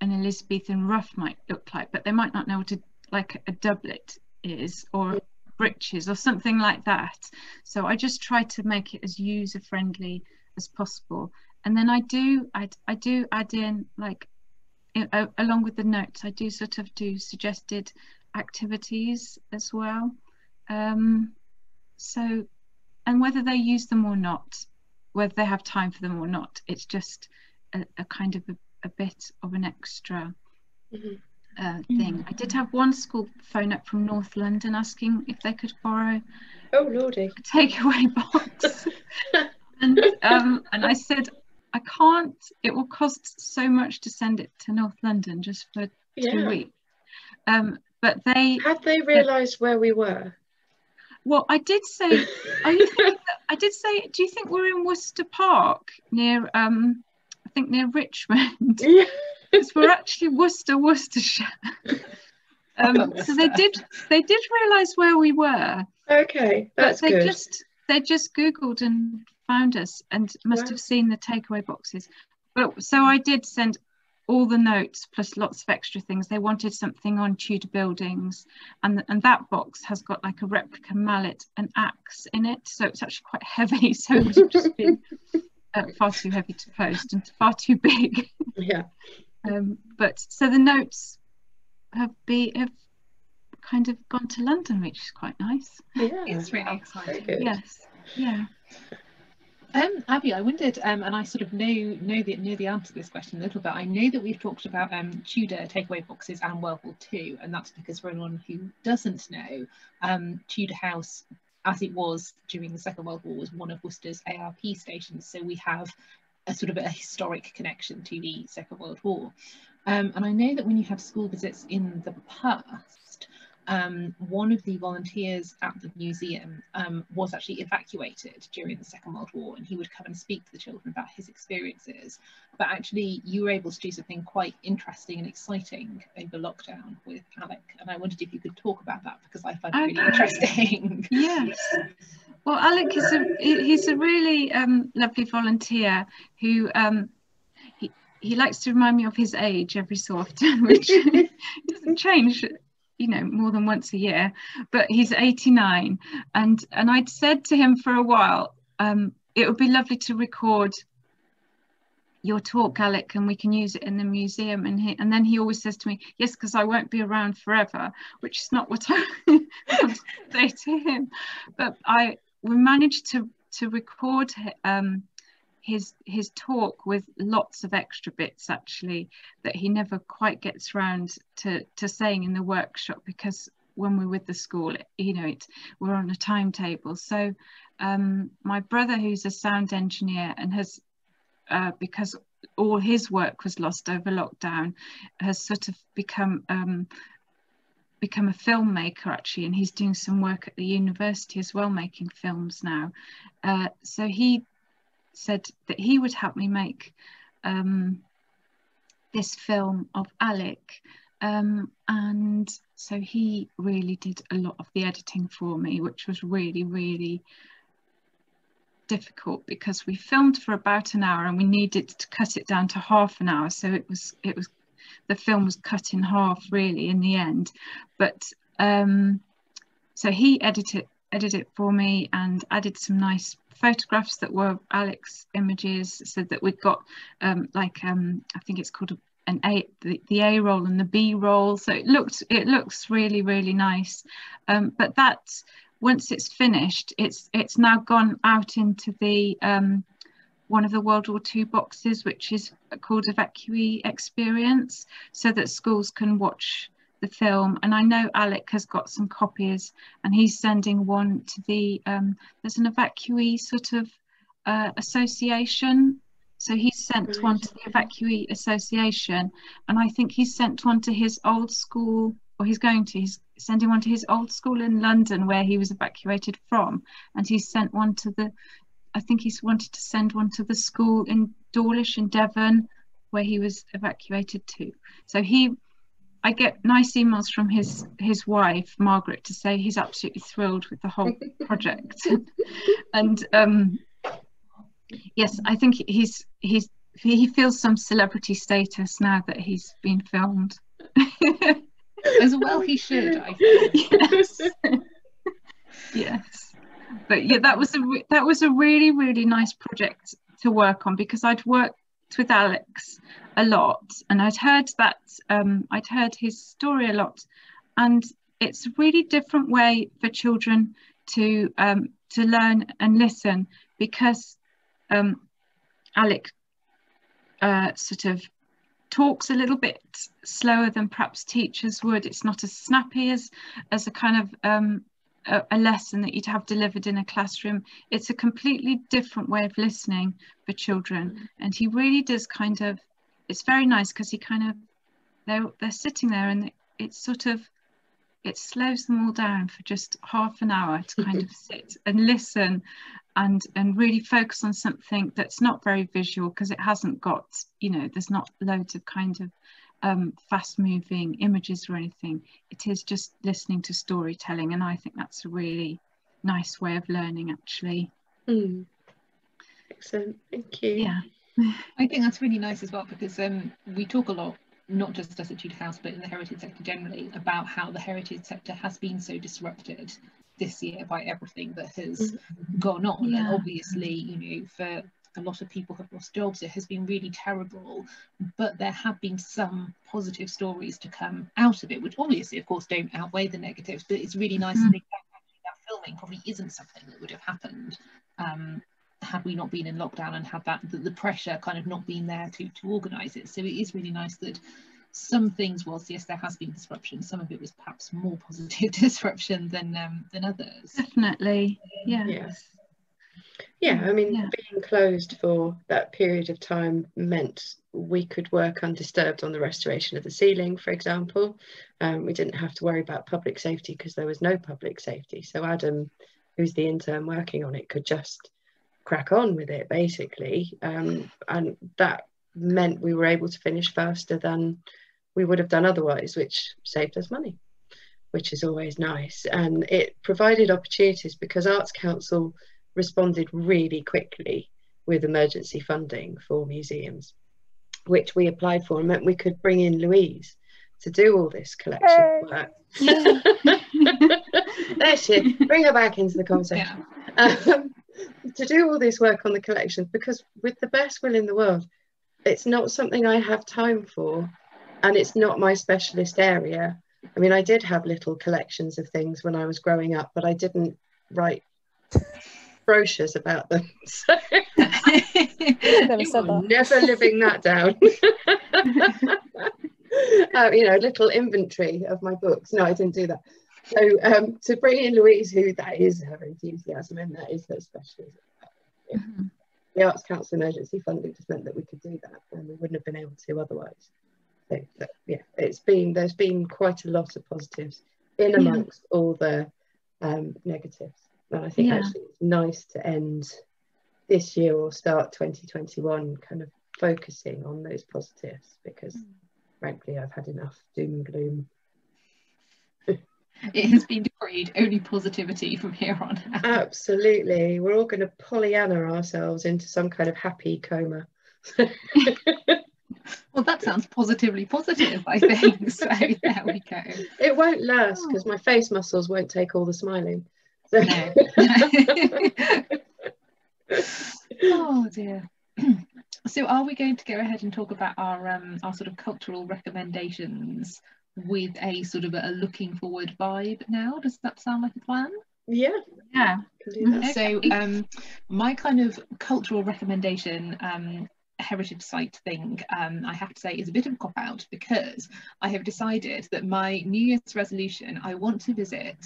an Elizabethan ruff might look like but they might not know what a, like a doublet is or breeches or something like that so I just try to make it as user friendly as possible and then I do I, I do add in like along with the notes, I do sort of do suggested activities as well. Um, so, and whether they use them or not, whether they have time for them or not, it's just a, a kind of a, a, bit of an extra mm -hmm. Uh, thing. Mm. I did have one school phone up from North London asking if they could borrow oh lordy a takeaway box, and um, and I said I can't. It will cost so much to send it to North London just for yeah. two weeks. Um, but they had they realised where we were. Well, I did say. are you I did say. Do you think we're in Worcester Park near? Um, I think near Richmond. Yeah. Because we're actually Worcester, Worcestershire. Um, so they did. They did realise where we were. Okay, that's but they good. just they just googled and found us and must wow. have seen the takeaway boxes. But so I did send all the notes plus lots of extra things. They wanted something on Tudor buildings, and and that box has got like a replica mallet and axe in it, so it's actually quite heavy. So it's just been uh, far too heavy to post and far too big. Yeah. Um, but so the notes have be have kind of gone to London, which is quite nice. Yeah, it's really exciting. Yes. Yeah. Um, Abi, I wondered, um, and I sort of know know the know the answer to this question a little bit. I know that we've talked about um, Tudor takeaway boxes and World War II, and that's because for anyone who doesn't know, um, Tudor House, as it was during the Second World War, was one of Worcester's ARP stations. So we have a sort of a historic connection to the Second World War. Um, and I know that when you have school visits in the past, um, one of the volunteers at the museum um, was actually evacuated during the Second World War and he would come and speak to the children about his experiences. But actually you were able to do something quite interesting and exciting over lockdown with Alec and I wondered if you could talk about that because I find it really interesting. yes. Well, Alec is a he's a really um, lovely volunteer who um, he, he likes to remind me of his age every so often, which doesn't change you know more than once a year but he's 89 and and I'd said to him for a while um, it would be lovely to record your talk Alec and we can use it in the museum. And he and then he always says to me yes because I won't be around forever which is not what I say to him. But I we managed to to record um, his his talk with lots of extra bits actually that he never quite gets round to to saying in the workshop because when we're with the school you know it we're on a timetable. So um, my brother who's a sound engineer and has uh, because all his work was lost over lockdown has sort of become um, become a filmmaker actually and he's doing some work at the university as well making films now uh, so he said that he would help me make um, this film of Alec. Um, and so he really did a lot of the editing for me, which was really, really difficult because we filmed for about an hour and we needed to cut it down to half an hour. So it was, it was, the film was cut in half really in the end. But um, so he edited edited it for me and added some nice photographs that were Alec's images so that we've got um, like um, I think it's called an A the, the, A roll and the B roll so it looked it looks really really nice um, but that once it's finished it's it's now gone out into the um, one of the World War II boxes which is called Evacuee Experience so that schools can watch the film. And I know Alec has got some copies and he's sending one to the um, there's an evacuee sort of uh, association. So he's sent one to the evacuee association and I think he's sent one to his old school or he's going to he's sending one to his old school in London where he was evacuated from and he's sent one to the I think he's wanted to send one to the school in Dawlish in Devon where he was evacuated to so he I get nice emails from his his wife Margaret to say he's absolutely thrilled with the whole project, and um, yes, I think he's he's he feels some celebrity status now that he's been filmed. As well, he should. I think. yes. yes, but yeah, that was a that was a really really nice project to work on because I'd worked with Alex a lot and I'd heard that um, I'd heard his story a lot and it's a really different way for children to um, to learn and listen because um, Alec uh, sort of talks a little bit slower than perhaps teachers would. It's not as snappy as as a kind of um, a, a, lesson that you'd have delivered in a classroom. It's a completely different way of listening for children. Mm. And he really does kind of, it's very nice because he kind of, they're, they're sitting there and it's sort of, it slows them all down for just half an hour to kind of sit and listen and and really focus on something that's not very visual because it hasn't got you know there's not loads of kind of um, fast moving images or anything. It is just listening to storytelling, and I think that's a really nice way of learning actually. Mm. Excellent, thank you. Yeah. I think that's really nice as well because um, we talk a lot, not just us at Tudor House, but in the heritage sector generally, about how the heritage sector has been so disrupted this year by everything that has mm-hmm. gone on. Yeah. And obviously, you know, for a lot of people have lost jobs. It has been really terrible, but there have been some positive stories to come out of it, which obviously, of course, don't outweigh the negatives. But it's really nice mm. to think that that filming probably isn't something that would have happened um, had we not been in lockdown and had that the, the pressure kind of not been there to to organise it. So it is really nice that some things was yes there has been disruption some of it was perhaps more positive disruption than um, than others definitely yeah yes yeah, I mean, yeah. being closed for that period of time meant we could work undisturbed on the restoration of the ceiling, for example. Um, we didn't have to worry about public safety because there was no public safety. So Adam, who's the intern working on it, could just crack on with it basically. Um, and that meant we were able to finish faster than we would have done otherwise, which saved us money, which is always nice. And it provided opportunities because Arts Council responded really quickly with emergency funding for museums, which we applied for and meant we could bring in Louise to do all this collection work. there she is, bring her back into the conversation. Yeah. Um, to do all this work on the collections because with the best will in the world, it's not something I have time for and it's not my specialist area. I mean, I did have little collections of things when I was growing up, but I didn't write brochures about them. So never, never living that down. uh, you know, little inventory of my books. No, I didn't do that. So um, to bring in Louise, who that is her enthusiasm and that is her specialism. Yeah. Mm-hmm. The Arts Council emergency funding just meant that we could do that and we wouldn't have been able to otherwise. So, but, yeah, it's been there's been quite a lot of positives in amongst yeah. all the um, negatives. And I think yeah. actually it's nice to end this year or start 2021 kind of focusing on those positives because mm. frankly I've had enough doom and gloom. it has been decreed only positivity from here on out. Absolutely. We're all going to Pollyanna ourselves into some kind of happy coma. well, that sounds positively positive, I think. So there we go. It won't last because oh. my face muscles won't take all the smiling. So. No. oh dear. so are we going to go ahead and talk about our um, our sort of cultural recommendations with a sort of a looking forward vibe now? Does that sound like a plan? Yeah. Yeah. So um, my kind of cultural recommendation um, heritage site thing, um, I have to say, is a bit of a cop out because I have decided that my New Year's resolution, I want to visit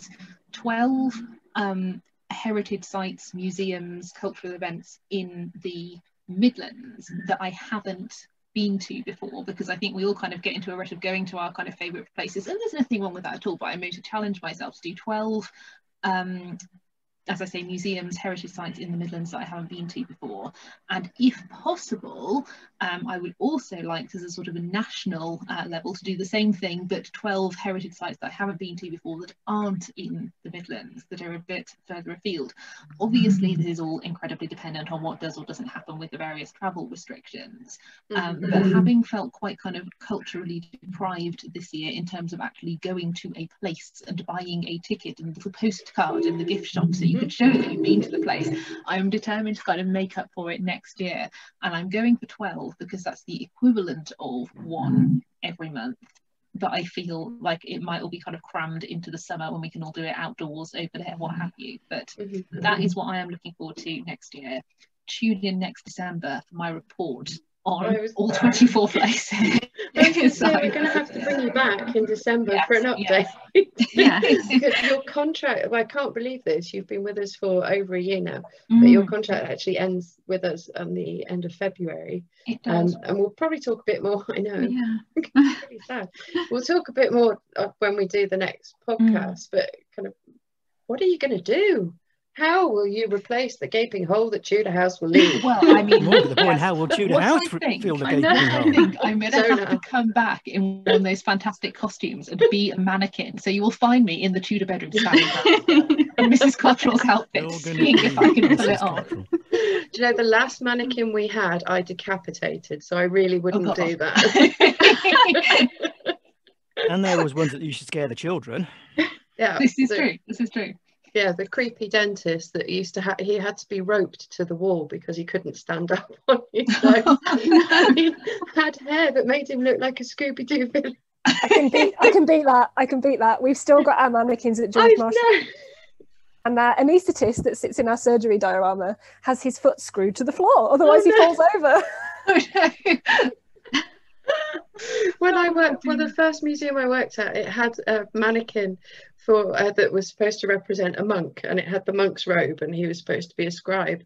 12 um, heritage sites, museums, cultural events in the Midlands that I haven't been to before because I think we all kind of get into a rut of going to our kind of favourite places and there's nothing wrong with that at all but I'm going to challenge myself to do 12 um, as I say, museums, heritage sites in the Midlands that I haven't been to before. And if possible, um, I would also like, as a sort of a national uh, level, to do the same thing, but 12 heritage sites that I haven't been to before that aren't in the Midlands, that are a bit further afield. Obviously, this is all incredibly dependent on what does or doesn't happen with the various travel restrictions. Um, but Mm-hmm. having felt quite kind of culturally deprived this year in terms of actually going to a place and buying a ticket and a little postcard in the gift shop so you could show that you've been to the place, I'm determined to kind of make up for it next year. And I'm going for 12 because that's the equivalent of one every month. But I feel like it might all be kind of crammed into the summer when we can all do it outdoors over there, what have you. But Mhm. that is what I am looking forward to next year. Tune in next December for my report on was- all 24 places. I was gonna say, So- we're going to have to bring you back in December for an Yes, update. Yes. Because your contract, well, I can't believe this, you've been with us for over a year now, but your Mm, contract actually ends with us on the end of February. it Um, does. and we'll probably talk a bit more, I know, Yeah. really sad. We'll talk a bit more uh, when we do the next Mm. podcast, but kind of, what are you going to do? How will you replace the gaping hole that Tudor House will leave? Well, I mean, More to the point, how will Tudor House I f- think- feel the I gaping I hole? think I'm going to have Zona. to come back in one of those fantastic costumes and be a mannequin. So you will find me in the Tudor bedroom standing there in Mrs. Cottrell's outfit, You're gonna seeing if I can be pull it off. Do you know the last mannequin we had, I decapitated, so I really oh, wouldn't God. do that. And there was ones that you should scare the children. yeah, this is the- true. This is true. Yeah, the creepy dentist that used to have, he had to be roped to the wall because he couldn't stand up on his oh, own. he had hair that made him look like a Scooby Doo villain. I can beat I can beat that. I can beat that. We've still got our mannequins at I George Marshall. know. And our anaesthetist that sits in our surgery diorama has his foot screwed to the floor, oh, otherwise Oh, he falls over. Oh, when I worked, well, the first museum I worked at, it had a mannequin for uh, that was supposed to represent a monk, and it had the monk's robe, and he was supposed to be a scribe.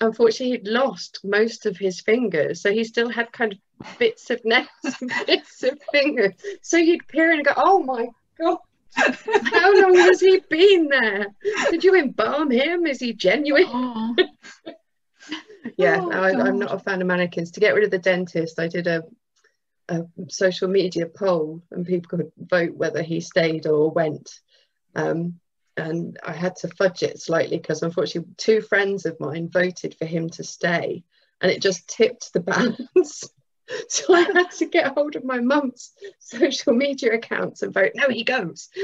Unfortunately, he'd lost most of his fingers, so he still had kind of bits of nails and bits of fingers. So you'd peer in and go, "Oh my god." How long has he been there? Did you embalm him? Is he genuine? Oh. yeah, Oh, I, I'm not a fan of mannequins. To get rid of the dentist, I did a, a social media poll, and people could vote whether he stayed or went. Um, and I had to fudge it slightly because unfortunately, two friends of mine voted for him to stay, and it just tipped the balance. So I had to get hold of my mum's social media accounts and vote. No, he goes.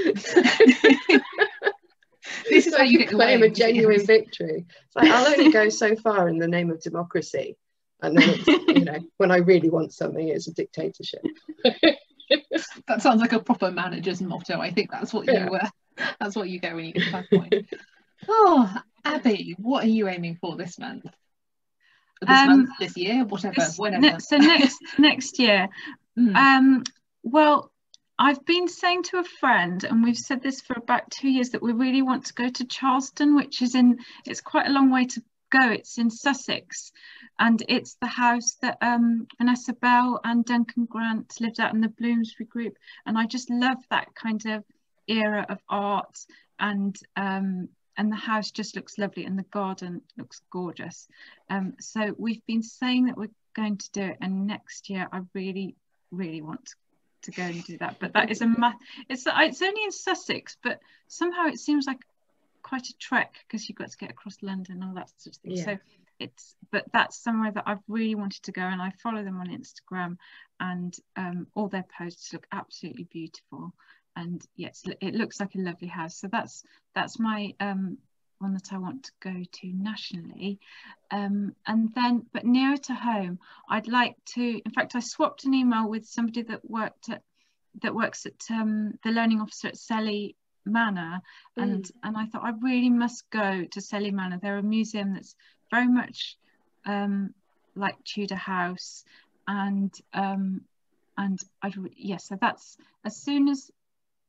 This is so how you claim away a genuine victory. It's like I'll only go so far in the name of democracy, and then it's, you know when I really want something, it's a dictatorship. That sounds like a proper manager's motto. I think that's what Yeah. you uh, that's what you go when you get to point. oh, Abi, what are you aiming for this month? This Um, month, this year, whatever, This- whenever. ne- so next next year Mm. Um, well, I've been saying to a friend, and we've said this for about two years, that we really want to go to Charleston, which is in, it's quite a long way to go. It's in Sussex, and it's the house that um, Vanessa Bell and Duncan Grant lived at in the Bloomsbury group. And I just love that kind of era of art and um, and the house just looks lovely and the garden looks gorgeous. Um, so we've been saying that we're going to do it, and next year I really really want to go and do that. But that is a math. It's it's only in Sussex, but somehow it seems like quite a trek because you've got to get across London and all that sort of thing. Yeah. So it's but that's somewhere that I've really wanted to go, and I follow them on Instagram, and um, all their posts look absolutely beautiful. And yes, it looks like a lovely house. So that's that's my um, one that I want to go to nationally. Um, and then, but nearer to home, I'd like to. In fact, I swapped an email with somebody that worked at that works at um, the learning officer at Selly Manor, and and I thought I really must go to Selly Manor. They're a museum that's very much um, like Tudor House, and um, and I yeah. So that's as soon as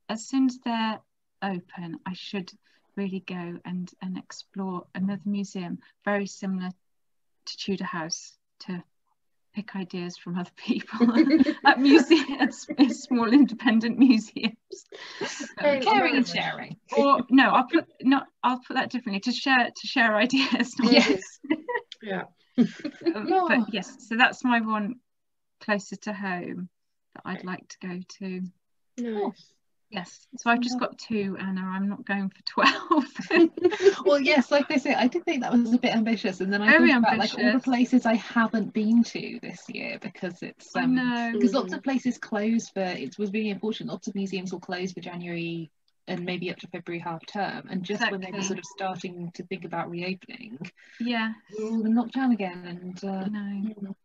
as soon as they're open, I should really go and and explore another museum very similar to Tudor House to pick ideas from other people at museums, small independent museums. Um, caring and sharing. Or no, I'll put not. I'll put that differently. To share to share ideas. Yes. yeah. um, but yes, so that's my one closer to home that I'd like to go to. Nice. Yes, so I've just got two, Anna. I'm not going for 12. well, yes, like I say, I did think that was a bit ambitious, and then I Very thought about like all the ambitious. places I haven't been to this year because it's um because lots of places close for it was really unfortunate. Lots of museums will close for January and maybe up to February half term, and just when they were sort of starting to think about reopening, Yeah, we're all in lockdown again, and uh, I know.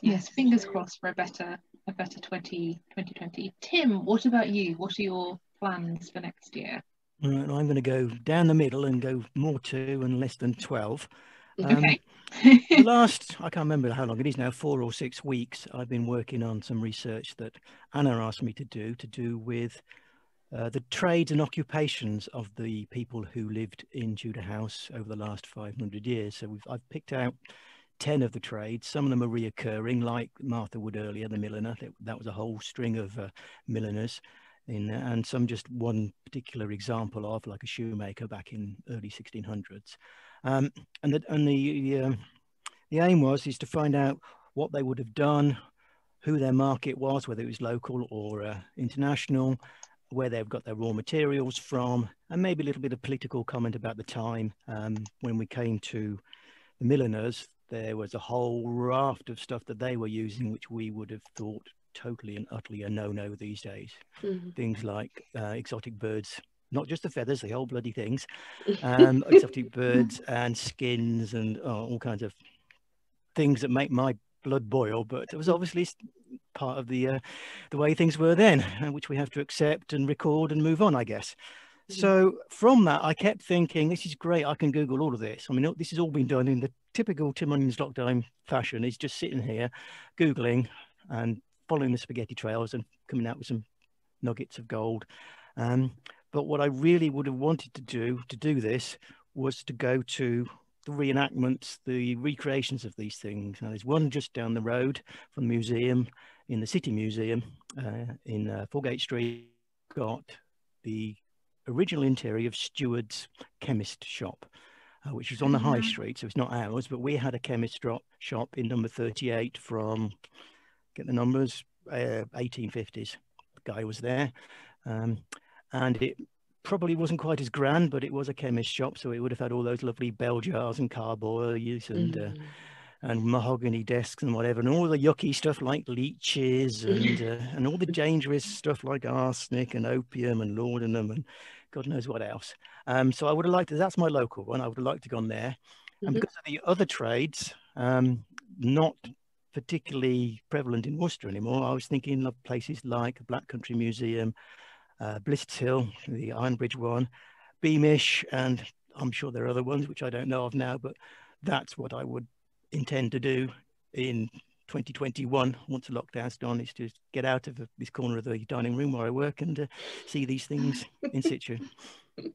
yes, fingers crossed for a better a better 20, 2020. Tim, what about you? What are your plans for next year? Right, I'm going to go down the middle and go more two and less than 12. Um, Okay. the last, I can't remember how long it is now, four or six weeks, I've been working on some research that Anna asked me to do, to do with uh, the trades and occupations of the people who lived in Tudor House over the last 500 years. So we've, I've picked out 10 of the trades. Some of them are reoccurring, like Martha Wood earlier, the milliner. That, was a whole string of uh, milliners. In, and some just one particular example of like a shoemaker back in early 1600s. Um, and the, and the, um, the aim was is to find out what they would have done, who their market was, whether it was local or uh, international, where they've got their raw materials from, and maybe a little bit of political comment about the time. Um, when we came to the milliners, there was a whole raft of stuff that they were using, which we would have thought totally and utterly a no-no these days. Mhm. Things like uh, exotic birds, not just the feathers, the whole bloody things, um, exotic birds and skins and oh, all kinds of things that make my blood boil. But it was obviously part of the uh, the way things were then, uh, which we have to accept and record and move on, I guess. Mhm. So from that, I kept thinking, this is great. I can Google all of this. I mean, this has all been done in the typical Tim Onions lockdown fashion. Is just sitting here, googling and following the spaghetti trails and coming out with some nuggets of gold. Um, but what I really would have wanted to do to do this was to go to the reenactments, the recreations of these things. Now, there's one just down the road from the museum in the City Museum uh, in uh, Foregate Street. Got the original interior of Steward's chemist shop, uh, which was on the high Mhm. street. So it's not ours, but we had a chemist drop shop in number 38 from, get the numbers, uh, 1850s. The guy was there. Um, and it probably wasn't quite as grand, but it was a chemist shop, so it would have had all those lovely bell jars and carboys and uh, Mhm. And mahogany desks and whatever, and all the yucky stuff like leeches and uh, and all the dangerous stuff like arsenic and opium and laudanum and God knows what else. Um, so I would have liked to, that's my local one. I would have liked to gone there, and Mhm. because of the other trades, um, not particularly prevalent in Worcester anymore. I was thinking of places like Black Country Museum, uh, Blists Hill, the Ironbridge one, Beamish, and I'm sure there are other ones which I don't know of now, but that's what I would intend to do in 2021 once the lockdown's done is to get out of this corner of the dining room where I work and uh, see these things in situ.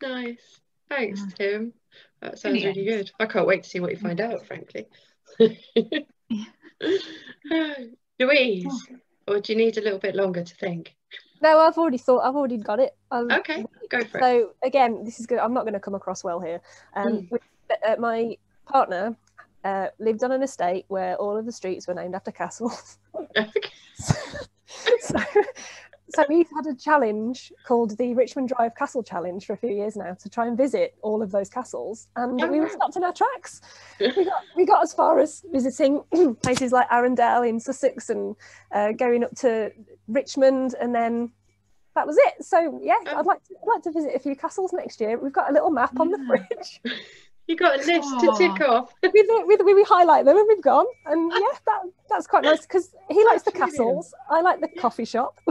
Nice. Thanks. Tim. That sounds really good. I can't wait to see what you find out, frankly. Louise, or do you need a little bit longer to think? No, I've already thought. I've already got it. Um, Okay, go for it. So again, this is good. I'm not going to come across well here. Um, Mm. with, uh, my partner uh, lived on an estate where all of the streets were named after castles. So, so we've had a challenge called the Richmond Drive Castle Challenge for a few years now to try and visit all of those castles, and Oh, we were wow. stopped in our tracks. We got we got as far as visiting places like Arundel in Sussex and uh, going up to Richmond, and then that was it. So yeah, Oh. I'd like to, I'd like to visit a few castles next year. We've got a little map on the fridge You got a list to tick off. with, the, with we highlight them and we've gone, and yeah, that that's quite nice because he likes the That's brilliant. castles. I like the coffee shop.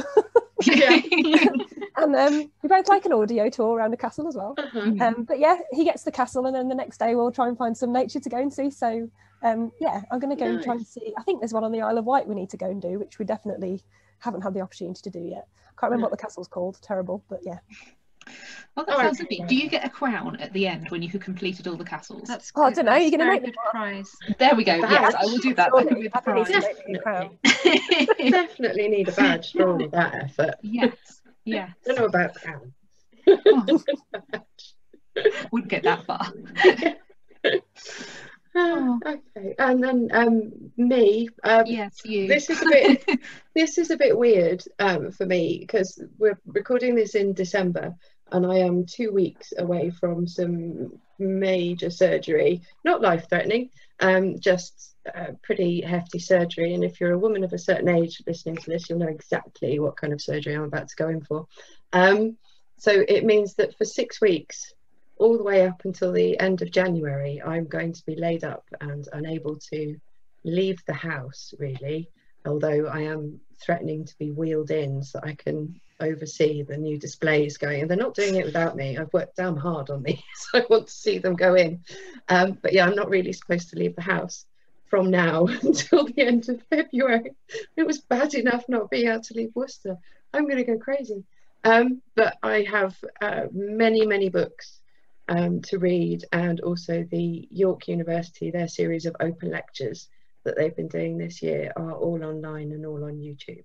Yeah. and um, we both like an audio tour around a castle as well. Uh-huh. Um, but yeah, he gets the castle, and then the next day we'll try and find some nature to go and see. So um, yeah, I'm going to go and try and see. I think there's one on the Isle of Wight we need to go and do, which we definitely haven't had the opportunity to do yet. I can't remember No. what the castle's called. Terrible, but yeah. Well, that Oh, sounds okay. lovely. Do you get a crown at the end when you have completed all the castles? That's Oh, I don't know, you're gonna very make me good prize. there we go. Badge. Yes, I will do that. That Surely, can be the that needs to prize. make me a crown. Definitely need a badge for all of that effort. yes, yes. don't know about crown. Oh, wouldn't get that far. Ah, okay, and then um, me. Um, Yes, you. This is a bit. this is a bit weird um, for me because we're recording this in December, and I am two weeks away from some major surgery. Not life-threatening, um, just uh, pretty hefty surgery. And if you're a woman of a certain age listening to this, you'll know exactly what kind of surgery I'm about to go in for. Um, so it means that for six weeks, all the way up until the end of January, I'm going to be laid up and unable to leave the house really. Although I am threatening to be wheeled in so I can oversee the new displays going. And they're not doing it without me. I've worked damn hard on these. I want to see them go in. Um, but yeah, I'm not really supposed to leave the house from now until the end of February. It was bad enough not being able to leave Worcester. I'm going to go crazy. Um, but I have uh, many, many books um, to read, and also the York University, their series of open lectures that they've been doing this year are all online and all on YouTube.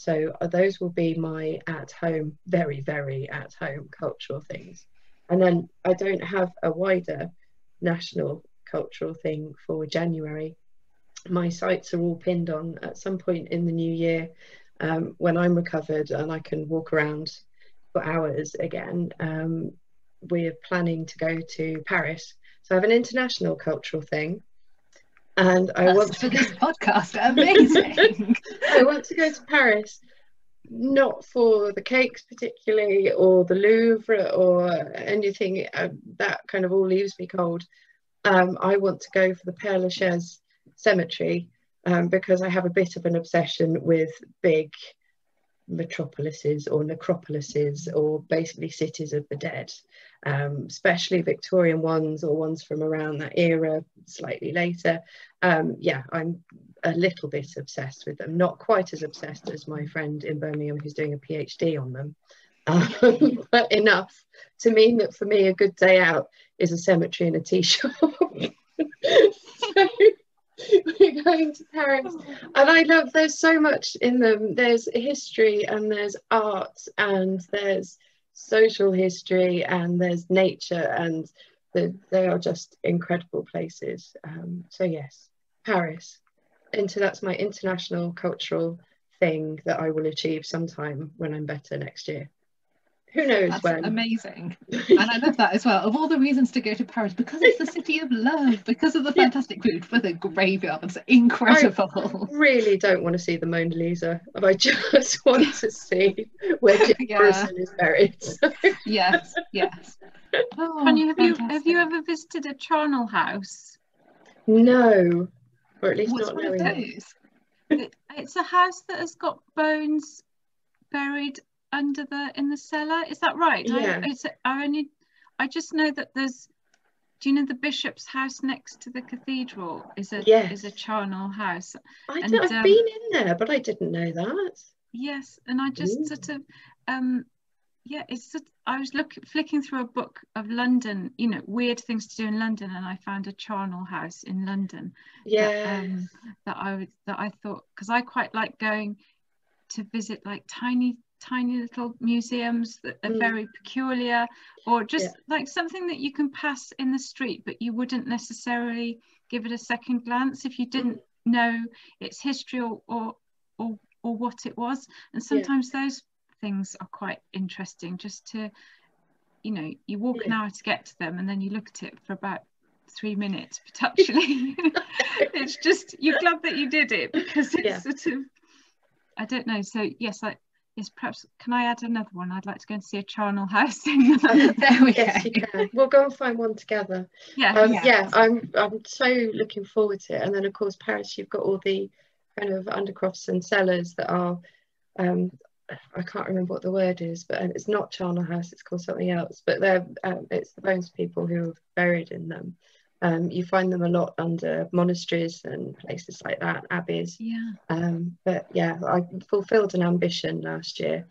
So uh, those will be my at home, very, very at home cultural things. And then I don't have a wider national cultural thing for January. My sights are all pinned on at some point in the new year um, when I'm recovered and I can walk around for hours again. Um, we're planning to go to Paris. So I have an international cultural thing. And I That's want for to this podcast. Amazing. I want to go to Paris, not for the cakes particularly, or the Louvre, or anything uh, that kind of all leaves me cold. Um, I want to go for the Père Lachaise cemetery um, because I have a bit of an obsession with big metropolises or necropolises or basically cities of the dead, um, especially Victorian ones or ones from around that era, slightly later. Um, yeah, I'm a little bit obsessed with them, not quite as obsessed as my friend in Birmingham who's doing a PhD on them. Um, but enough to mean that for me a good day out is a cemetery and a tea shop. so we're going to Paris and I love there's so much in them there's history and there's art and there's social history and there's nature and the, they are just incredible places. Um, so yes Paris. Into that's my international cultural thing that I will achieve sometime when I'm better next year who knows That's when amazing. And I love that as well. Of all the reasons to go to Paris, because it's the city of love, because of the Yeah. fantastic food, for the graveyards, incredible. I really don't want to see the Mona Lisa but I just want to see where Jim Yeah. Morrison is buried yes, yes. Oh, Tanya, have you have you ever visited a charnel house? no or at least What's not one of knowing it. those? It- it's a house that has got bones buried under the in the cellar. Is that right? Yeah. I, it's, I only I just know that there's. Do you know the bishop's house next to the cathedral is a Yes. is a charnel house? I and, I've um, been in there, but I didn't know that. Yes, and I just Ooh. sort of um yeah, it's I was looking flicking through a book of London, you know, weird things to do in London, and I found a charnel house in London. Yeah. that, um, that I would that I thought because I quite like going to visit like tiny tiny little museums that are Mm. very peculiar or just like something that you can pass in the street but you wouldn't necessarily give it a second glance if you didn't know its history or or or, or what it was and Yeah. sometimes those things are quite interesting just to you know you walk an hour to get to them and then you look at it for about three minutes but actually it's just you're glad that you did it because it's Yeah. sort of I don't know so yes I yes perhaps can I add another one I'd like to go and see a charnel house there we yes, you go. can. We'll go and find one together. yeah Um, Yeah. yeah, I'm I'm so looking forward to it. And then of course Paris, you've got all the kind of undercrofts and cellars that are um, I can't remember what the word is, but it's not Charnel House. It's called something else. But they're um, it's the bones of people who are buried in them. Um, you find them a lot under monasteries and places like that, abbeys. Yeah. Um, but yeah, I fulfilled an ambition last year.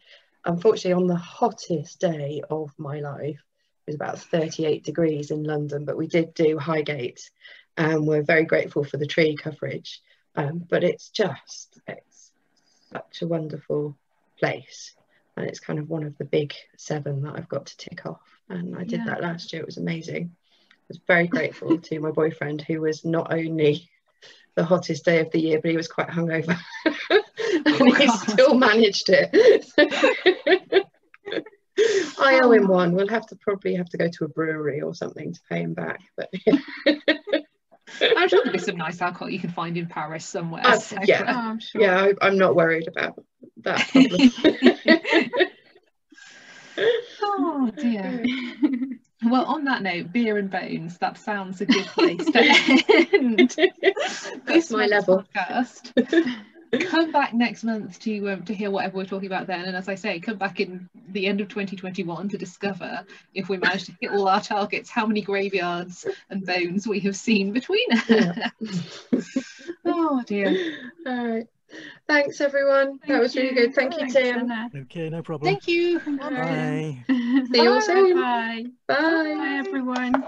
Unfortunately, on the hottest day of my life, it was about 38 degrees in London, but we did do Highgate and we're very grateful for the tree coverage. Um, but it's just, it's such a wonderful place. And it's kind of one of the big seven that I've got to tick off. And I did Yeah. that last year. It was amazing. I was very grateful to my boyfriend, who was not only the hottest day of the year, but he was quite hungover. and Oh, he still managed it. I owe him one. We'll have to probably have to go to a brewery or something to pay him back. But I'm sure there'll be some nice alcohol you can find in Paris somewhere. Uh, so- yeah. Oh, I'm sure. yeah, I, I'm not worried about that problem. Oh dear. Well, on that note, beer and bones, that sounds a good place to end That's this my level. podcast. Come back next month to um, to hear whatever we're talking about then, and as I say, come back in the end of 2021 to discover if we managed to hit all our targets, how many graveyards and bones we have seen between us. Yeah. oh dear. All right. Thanks, everyone. that was really good. Thank you, Tim. Anna. Okay, no problem. Thank you. Bye. See you all soon. Bye. Bye. Bye, everyone.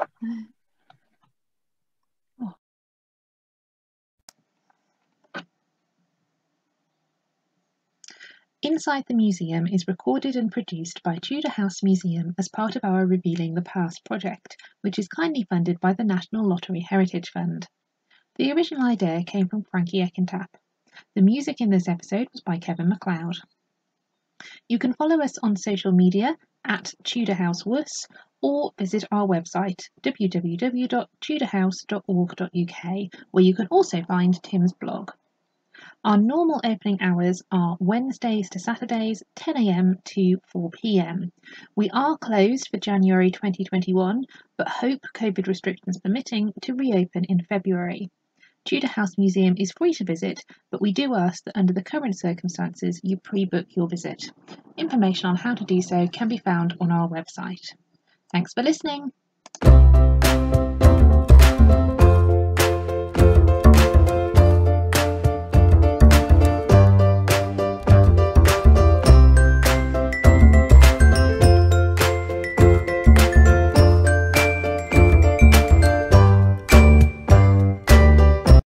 Inside the Museum is recorded and produced by Tudor House Museum as part of our Revealing the Past project, which is kindly funded by the National Lottery Heritage Fund. The original idea came from Frankie Ekentap. The music in this episode was by Kevin MacLeod. You can follow us on social media at Tudor House Worcester or visit our website www.tudorhouse.org.uk where you can also find Tim's blog. Our normal opening hours are Wednesdays to Saturdays, 10am to 4pm. We are closed for January 2021, but hope COVID restrictions permitting to reopen in February. Tudor House Museum is free to visit, but we do ask that under the current circumstances you pre book your visit. Information on how to do so can be found on our website. Thanks for listening.